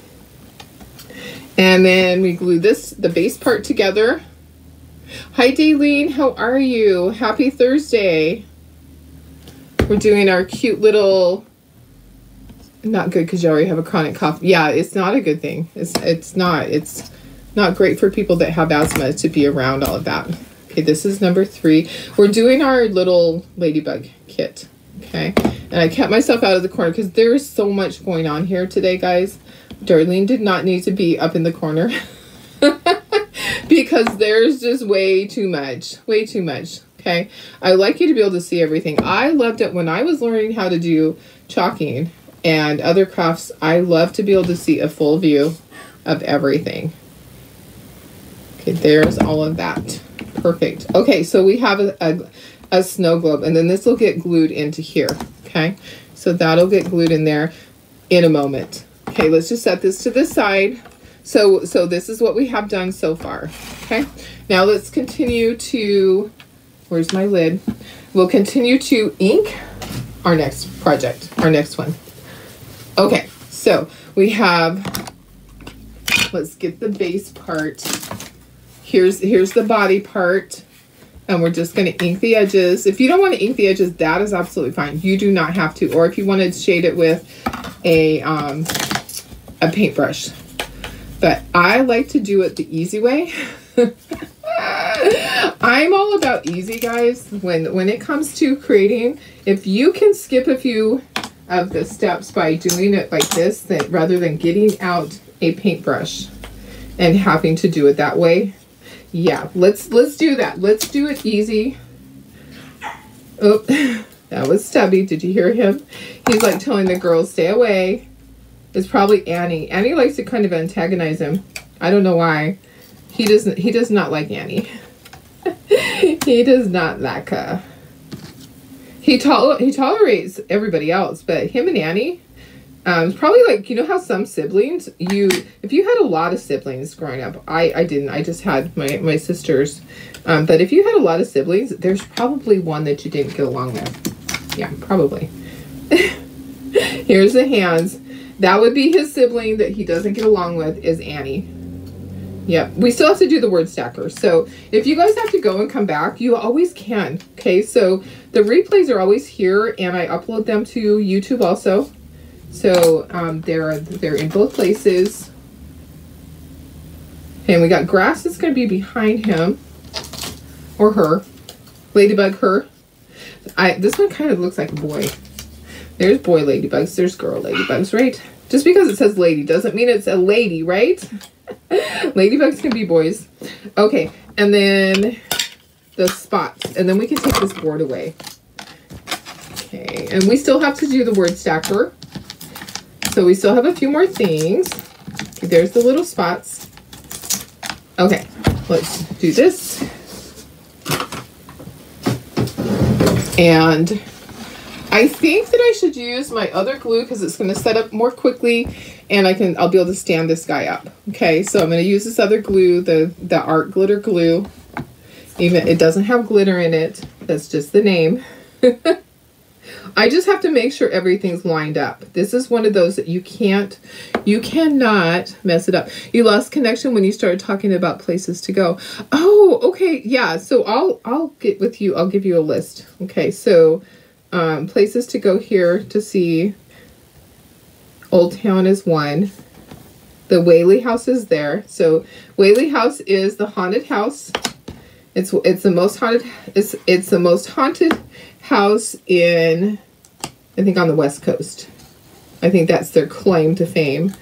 And then we glue this, the base part together. Hi, Daylene. How are you? Happy Thursday. We're doing our cute little not good because you already have a chronic cough. Yeah, it's not a good thing. It's it's not. It's not great for people that have asthma to be around all of that. Okay, this is number three. We're doing our little ladybug kit. Okay, and I kept myself out of the corner because there's so much going on here today, guys. Darlene did not need to be up in the corner because there's just way too much, way too much. Okay, I like you to be able to see everything. I loved it when I was learning how to do chalking and other crafts, I love to be able to see a full view of everything. Okay, there's all of that. Perfect. Okay, so we have a, a, a snow globe, and then this will get glued into here. Okay, so that'll get glued in there in a moment. Okay, let's just set this to the side. So, so this is what we have done so far. Okay, now let's continue to, where's my lid? We'll continue to ink our next project, our next one. Okay, so we have, let's get the base part. Here's, here's the body part. And we're just going to ink the edges. If you don't want to ink the edges, that is absolutely fine. You do not have to. Or if you want to shade it with a, um, a paintbrush. But I like to do it the easy way. I'm all about easy, guys. When when it comes to creating, if you can skip a few of the steps by doing it like this that rather than getting out a paintbrush and having to do it that way. Yeah, let's let's do that. Let's do it easy. Oh, that was Stubby. Did you hear him? He's like telling the girls, stay away. It's probably Annie. Annie likes to kind of antagonize him. I don't know why. He doesn't he does not like Annie. he does not like her. He tol he tolerates everybody else, but him and Annie, um, probably like you know how some siblings you if you had a lot of siblings growing up, I I didn't. I just had my my sisters, um, but if you had a lot of siblings, there's probably one that you didn't get along with. Yeah, probably. Here's the hands. That would be his sibling that he doesn't get along with is Annie. Yep, we still have to do the word stacker. So if you guys have to go and come back, you always can. Okay, so the replays are always here and I upload them to YouTube also. So um, they're, they're in both places. And we got grass that's going to be behind him or her. Ladybug her. I This one kind of looks like a boy. There's boy ladybugs. There's girl ladybugs, right? Just because it says lady doesn't mean it's a lady, right? Ladybugs can be boys. Okay, and then the spots. And then we can take this board away. Okay, and we still have to do the word stacker. So we still have a few more things. There's the little spots. Okay, let's do this. And I think that I should use my other glue because it's going to set up more quickly and I can, I'll be able to stand this guy up. Okay, so I'm going to use this other glue, the, the Art Glitter Glue. Even, it doesn't have glitter in it. That's just the name. I just have to make sure everything's lined up. This is one of those that you can't, you cannot mess it up. You lost connection when you started talking about places to go. Oh, okay, yeah. So I'll, I'll get with you. I'll give you a list. Okay, so um, places to go here to see Old Town is one. The Whaley House is there. So Whaley House is the haunted house. It's it's the most haunted it's it's the most haunted house in I think on the west coast. I think that's their claim to fame.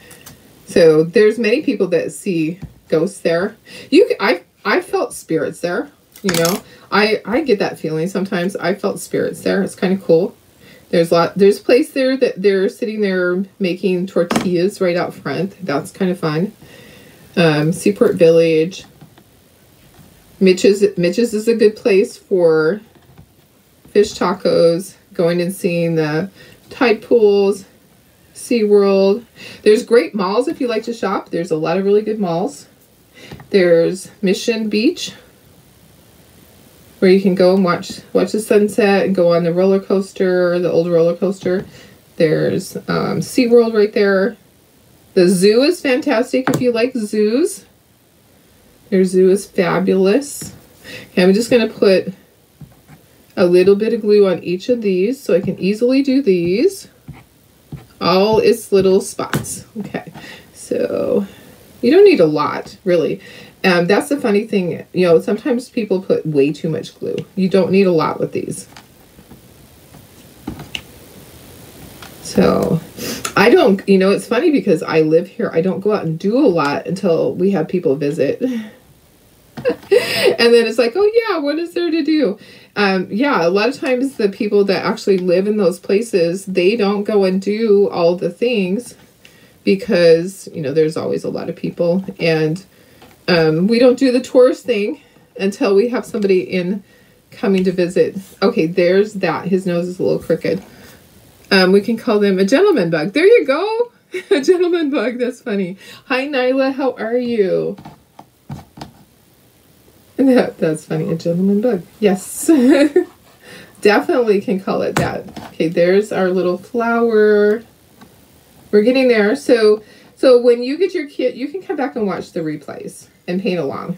So there's many people that see ghosts there. You I I felt spirits there, you know. I I get that feeling sometimes. I felt spirits there. It's kind of cool. There's a lot. There's a place there that they're sitting there making tortillas right out front. That's kind of fun. Um, Seaport Village. Mitch's Mitch's is a good place for fish tacos. Going and seeing the tide pools, SeaWorld. There's great malls if you like to shop. There's a lot of really good malls. There's Mission Beach, where you can go and watch watch the sunset and go on the roller coaster, the old roller coaster. There's um, SeaWorld right there. The zoo is fantastic if you like zoos. Their zoo is fabulous. Okay, I'm just going to put a little bit of glue on each of these so I can easily do these. All its little spots. Okay, so you don't need a lot, really. Um, that's the funny thing, you know, sometimes people put way too much glue. You don't need a lot with these. So, I don't, you know, it's funny because I live here. I don't go out and do a lot until we have people visit. and then it's like, oh yeah, what is there to do? Um, yeah, a lot of times the people that actually live in those places, they don't go and do all the things because, you know, there's always a lot of people and um, we don't do the tourist thing until we have somebody in coming to visit. Okay, there's that. His nose is a little crooked. Um, we can call them a gentleman bug. There you go. a gentleman bug. That's funny. Hi, Nyla. How are you? That, that's funny. A gentleman bug. Yes. Definitely can call it that. Okay, there's our little flower. We're getting there. So, so when you get your kit, you can come back and watch the replays and paint along.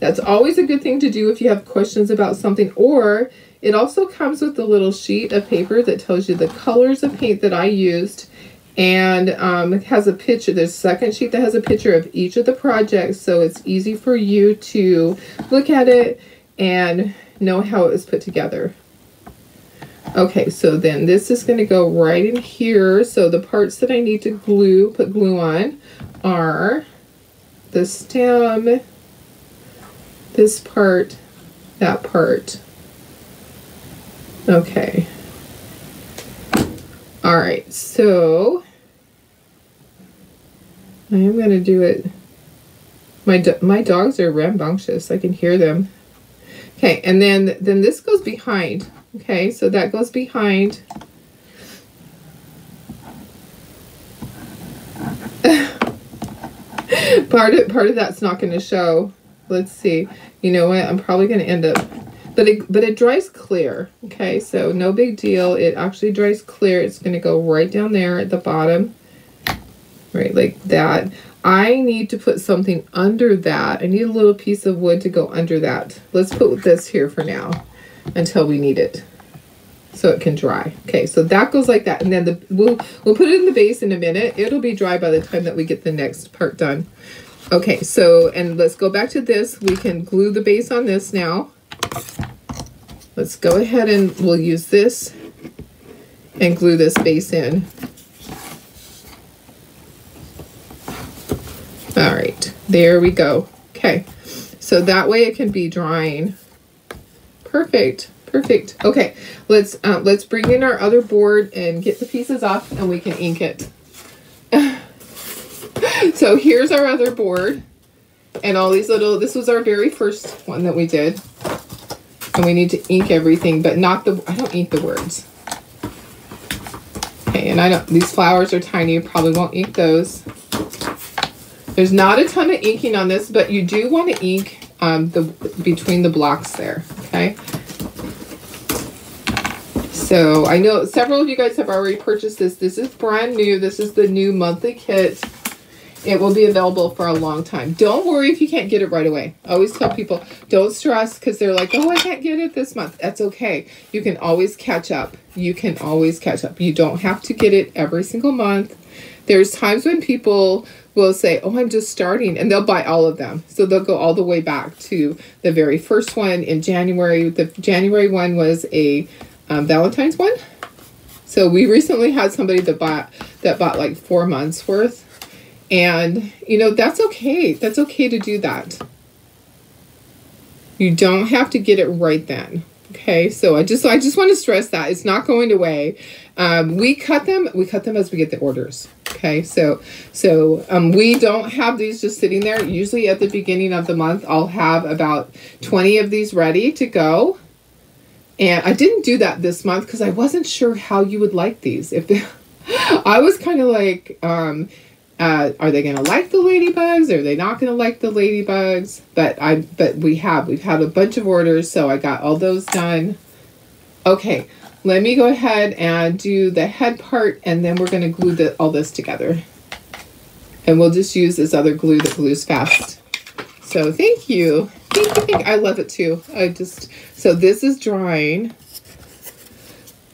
That's always a good thing to do if you have questions about something or it also comes with a little sheet of paper that tells you the colors of paint that I used and um, it has a picture. There's a second sheet that has a picture of each of the projects so it's easy for you to look at it and know how it was put together. Okay, so then this is going to go right in here. So the parts that I need to glue, put glue on are the stem, this part, that part. Okay. All right, so I am going to do it. My, do my dogs are rambunctious. I can hear them. Okay, and then, then this goes behind. Okay, so that goes behind. part of part of that's not going to show. Let's see. You know what? I'm probably going to end up but it but it dries clear. Okay, so no big deal. It actually dries clear. It's going to go right down there at the bottom. Right, like that. I need to put something under that. I need a little piece of wood to go under that. Let's put this here for now until we need it so it can dry. Okay, so that goes like that. And then the we'll, we'll put it in the base in a minute. It'll be dry by the time that we get the next part done. Okay, so, and let's go back to this. We can glue the base on this now. Let's go ahead and we'll use this and glue this base in. All right, there we go. Okay, so that way it can be drying. Perfect. Perfect. Okay, let's uh, let's bring in our other board and get the pieces off and we can ink it. so here's our other board and all these little, this was our very first one that we did. And we need to ink everything, but not the, I don't ink the words. Okay, and I don't, these flowers are tiny, you probably won't ink those. There's not a ton of inking on this, but you do want to ink um, the between the blocks there, okay? So I know several of you guys have already purchased this. This is brand new. This is the new monthly kit. It will be available for a long time. Don't worry if you can't get it right away. I always tell people, don't stress because they're like, oh, I can't get it this month. That's okay. You can always catch up. You can always catch up. You don't have to get it every single month. there's times when people will say, "Oh, I'm just starting," and they'll buy all of them. So they'll go all the way back to the very first one in January. The January one was a um, Valentine's one. So we recently had somebody that bought that bought like four months worth, and you know that's okay. That's okay to do that. You don't have to get it right then. Okay, so I just I just want to stress that it's not going away. Um, we cut them. We cut them as we get the orders. Okay, so so um, we don't have these just sitting there. Usually at the beginning of the month, I'll have about twenty of these ready to go. And I didn't do that this month because I wasn't sure how you would like these. If I was kind of like, um, uh, are they going to like the ladybugs? Are they not going to like the ladybugs? But I, but we have, we've had a bunch of orders, so I got all those done. Okay, let me go ahead and do the head part, and then we're going to glue the, all this together. And we'll just use this other glue that glues fast. So thank you. Thank you, thank you. I love it too. I just, so this is drying.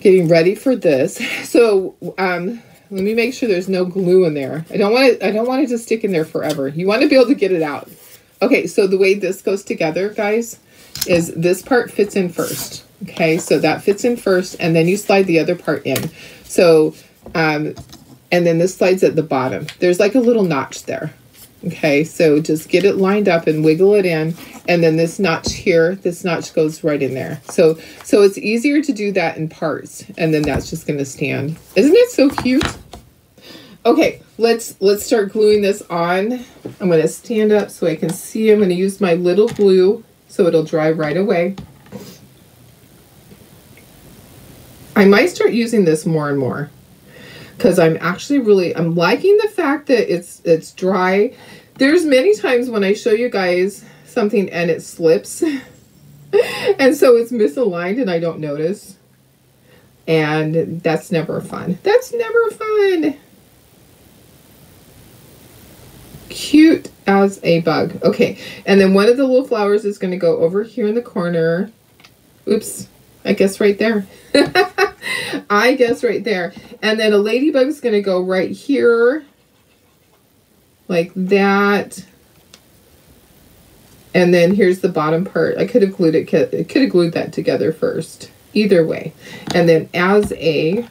Getting ready for this. So, um, let me make sure there's no glue in there. I don't want it, I don't want it to stick in there forever. You want to be able to get it out. Okay, so the way this goes together, guys, is this part fits in first. Okay, so that fits in first, and then you slide the other part in. So, um, and then this slides at the bottom. There's like a little notch there. Okay, so just get it lined up and wiggle it in. And then this notch here, this notch goes right in there. So, so it's easier to do that in parts. And then that's just going to stand. Isn't it so cute? Okay, let's, let's start gluing this on. I'm going to stand up so I can see. I'm going to use my little glue so it'll dry right away. I might start using this more and more because I'm actually really I'm liking the fact that it's it's dry. There's many times when I show you guys something and it slips and so it's misaligned and I don't notice. And that's never fun. That's never fun. Cute as a bug. Okay, and then one of the little flowers is going to go over here in the corner. Oops, I guess right there. I guess right there. And then a ladybug is going to go right here. Like that. And then here's the bottom part. I could have glued it, it, could have glued that together first. Either way. And then as a,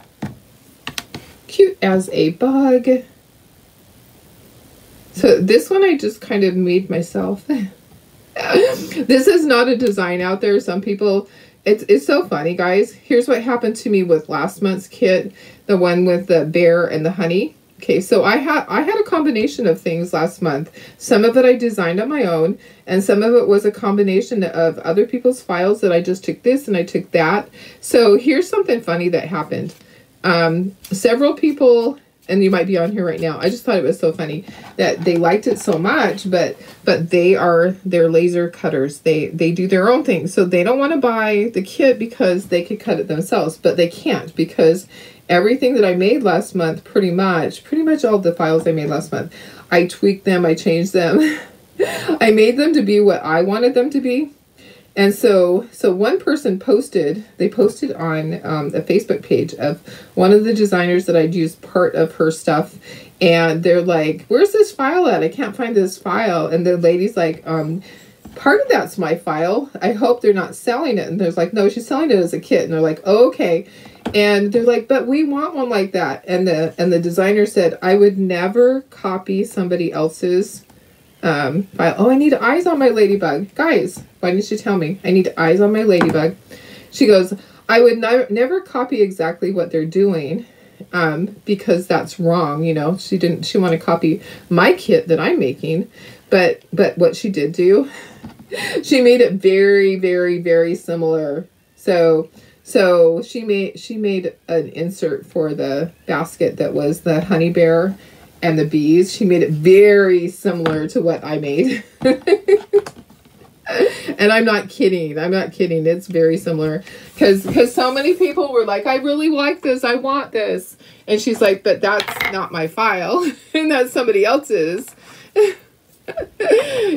cute as a bug. So this one I just kind of made myself. this is not a design out there. Some people it's it's so funny, guys. Here's what happened to me with last month's kit, the one with the bear and the honey. Okay, so I had I had a combination of things last month. Some of it I designed on my own, and some of it was a combination of other people's files that I just took this and I took that. So here's something funny that happened. Um, several people and you might be on here right now. I just thought it was so funny that they liked it so much, but but they are they're laser cutters. They they do their own thing. So they don't want to buy the kit because they could cut it themselves, but they can't because everything that I made last month pretty much, pretty much all the files I made last month, I tweaked them, I changed them. I made them to be what I wanted them to be. And so, so one person posted, they posted on um, a Facebook page of one of the designers that I'd used part of her stuff. And they're like, where's this file at? I can't find this file. And the lady's like, um, part of that's my file. I hope they're not selling it. And there's like, no, she's selling it as a kit. And they're like, oh, okay. And they're like, but we want one like that. And the, and the designer said, I would never copy somebody else's um, file. Oh, I need eyes on my ladybug. Guys, why didn't you tell me? I need eyes on my ladybug. She goes, I would never never copy exactly what they're doing um, because that's wrong. You know, she didn't, she want to copy my kit that I'm making. But, but what she did do, she made it very, very, very similar. So, so she made, she made an insert for the basket that was the honey bear and the bees. She made it very similar to what I made. and I'm not kidding. I'm not kidding. It's very similar because because so many people were like, I really like this. I want this. And she's like, but that's not my file, and that's somebody else's.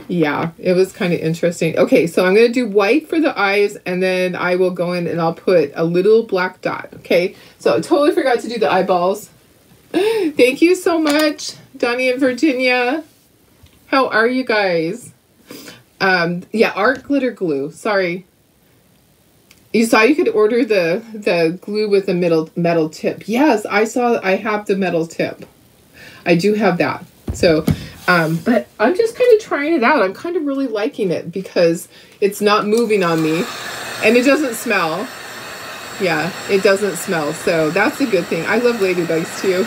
yeah, it was kind of interesting. Okay, so I'm going to do white for the eyes, and then I will go in and I'll put a little black dot. Okay, so I totally forgot to do the eyeballs. Thank you so much, Donnie and Virginia. How are you guys? Um, yeah, art glitter glue. Sorry. You saw you could order the the glue with the metal metal tip. Yes, I saw I have the metal tip. I do have that. So, um, but I'm just kind of trying it out. I'm kind of really liking it because it's not moving on me and it doesn't smell. Yeah, it doesn't smell. So that's a good thing. I love ladybugs too.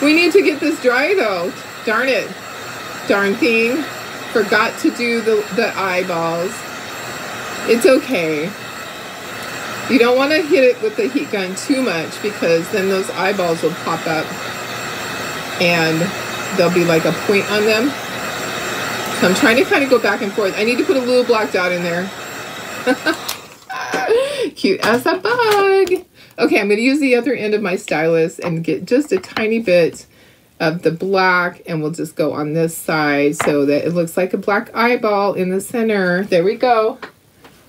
we need to get this dry though. Darn it. Darn thing. Forgot to do the, the eyeballs. It's okay. You don't want to hit it with the heat gun too much because then those eyeballs will pop up and there'll be like a point on them. So I'm trying to kind of go back and forth. I need to put a little black dot in there. Cute as a bug. Okay, I'm going to use the other end of my stylus and get just a tiny bit of the black and we'll just go on this side so that it looks like a black eyeball in the center. There we go.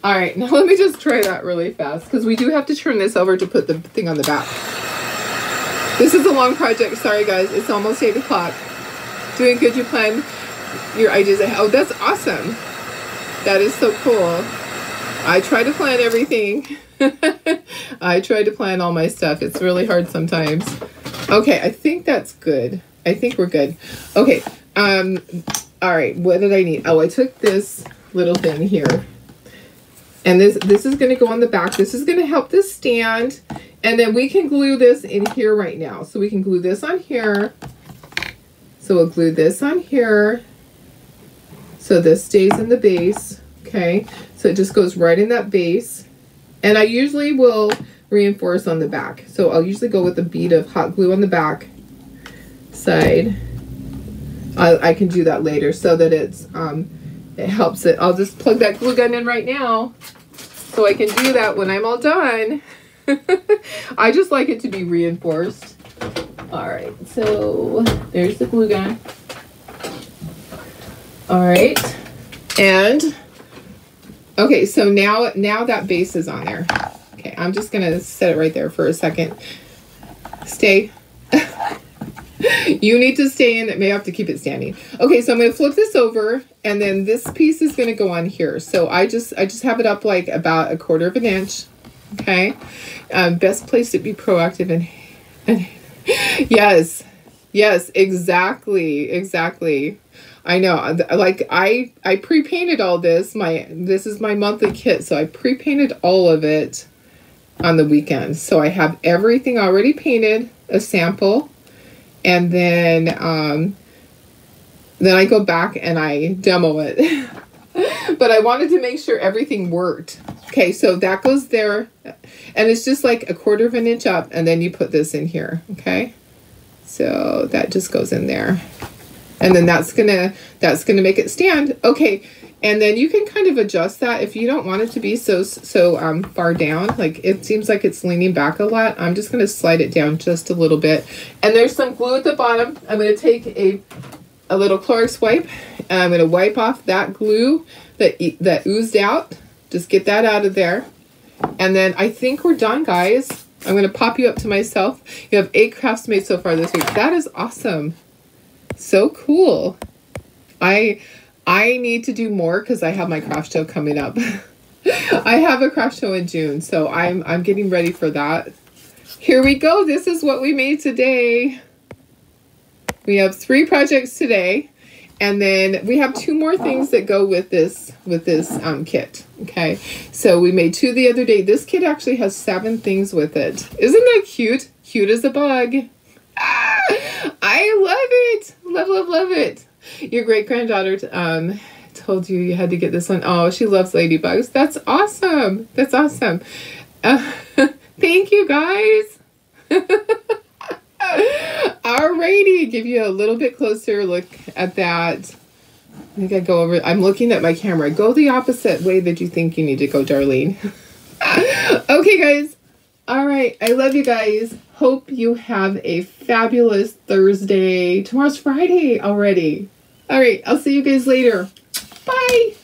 All right, now let me just try that really fast because we do have to turn this over to put the thing on the back. This is a long project. Sorry, guys. It's almost 8 o'clock. Doing good. You plan your ideas ahead. Oh, that's awesome. That is so cool. I try to plan everything. I try to plan all my stuff. It's really hard sometimes. Okay, I think that's good. I think we're good. Okay, um, all right, what did I need? Oh, I took this little thing here. And this, this is going to go on the back. This is going to help this stand. And then we can glue this in here right now. So we can glue this on here. So we'll glue this on here. So this stays in the base. Okay. So it just goes right in that base. And I usually will reinforce on the back. So I'll usually go with a bead of hot glue on the back side. I, I can do that later so that it's um, it helps it. I'll just plug that glue gun in right now so I can do that when I'm all done. I just like it to be reinforced. All right, so there's the glue gun. All right, and okay, so now now that base is on there. Okay, I'm just gonna set it right there for a second. Stay. you need to stay in. It may have to keep it standing. Okay, so I'm to flip this over and then this piece is to go on here. So I just, I just have it up like about a quarter of an inch. Okay. Um, best place to be proactive and, and yes, yes, exactly. Exactly. I know. Like I, I pre-painted all this. My, this is my monthly kit. So I pre-painted all of it on the weekend. So I have everything already painted, a sample and then um, then I go back and I demo it. but I wanted to make sure everything worked. Okay, so that goes there, and it's just like a quarter of an inch up, and then you put this in here. Okay, so that just goes in there, and then that's gonna that's gonna make it stand. Okay, and then you can kind of adjust that if you don't want it to be so so um, far down. Like it seems like it's leaning back a lot. I'm just going to slide it down just a little bit. And there's some glue at the bottom. I'm going to take a, a little Clorox wipe and I'm going to wipe off that glue that, that oozed out. Just get that out of there. And then I think we're done, guys. I'm going to pop you up to myself. You have eight crafts made so far this week. That is awesome. So cool. I I need to do more because I have my craft show coming up. I have a craft show in June, so I'm I'm getting ready for that. Here we go. This is what we made today. We have three projects today, and then we have two more things that go with this with this um, kit. Okay, so we made two the other day. This kit actually has seven things with it. Isn't that cute? Cute as a bug. I love it. Love, love, love it. Your great granddaughter um, told you you had to get this one. Oh, she loves ladybugs. That's awesome. That's awesome. Uh, thank you, guys. Alrighty, give you a little bit closer look at that. I think I go over. I'm looking at my camera. Go the opposite way that you think you need to go, Darlene. okay, guys. All right. I love you guys. Hope you have a fabulous Thursday. Tomorrow's Friday already. All right. I'll see you guys later. Bye.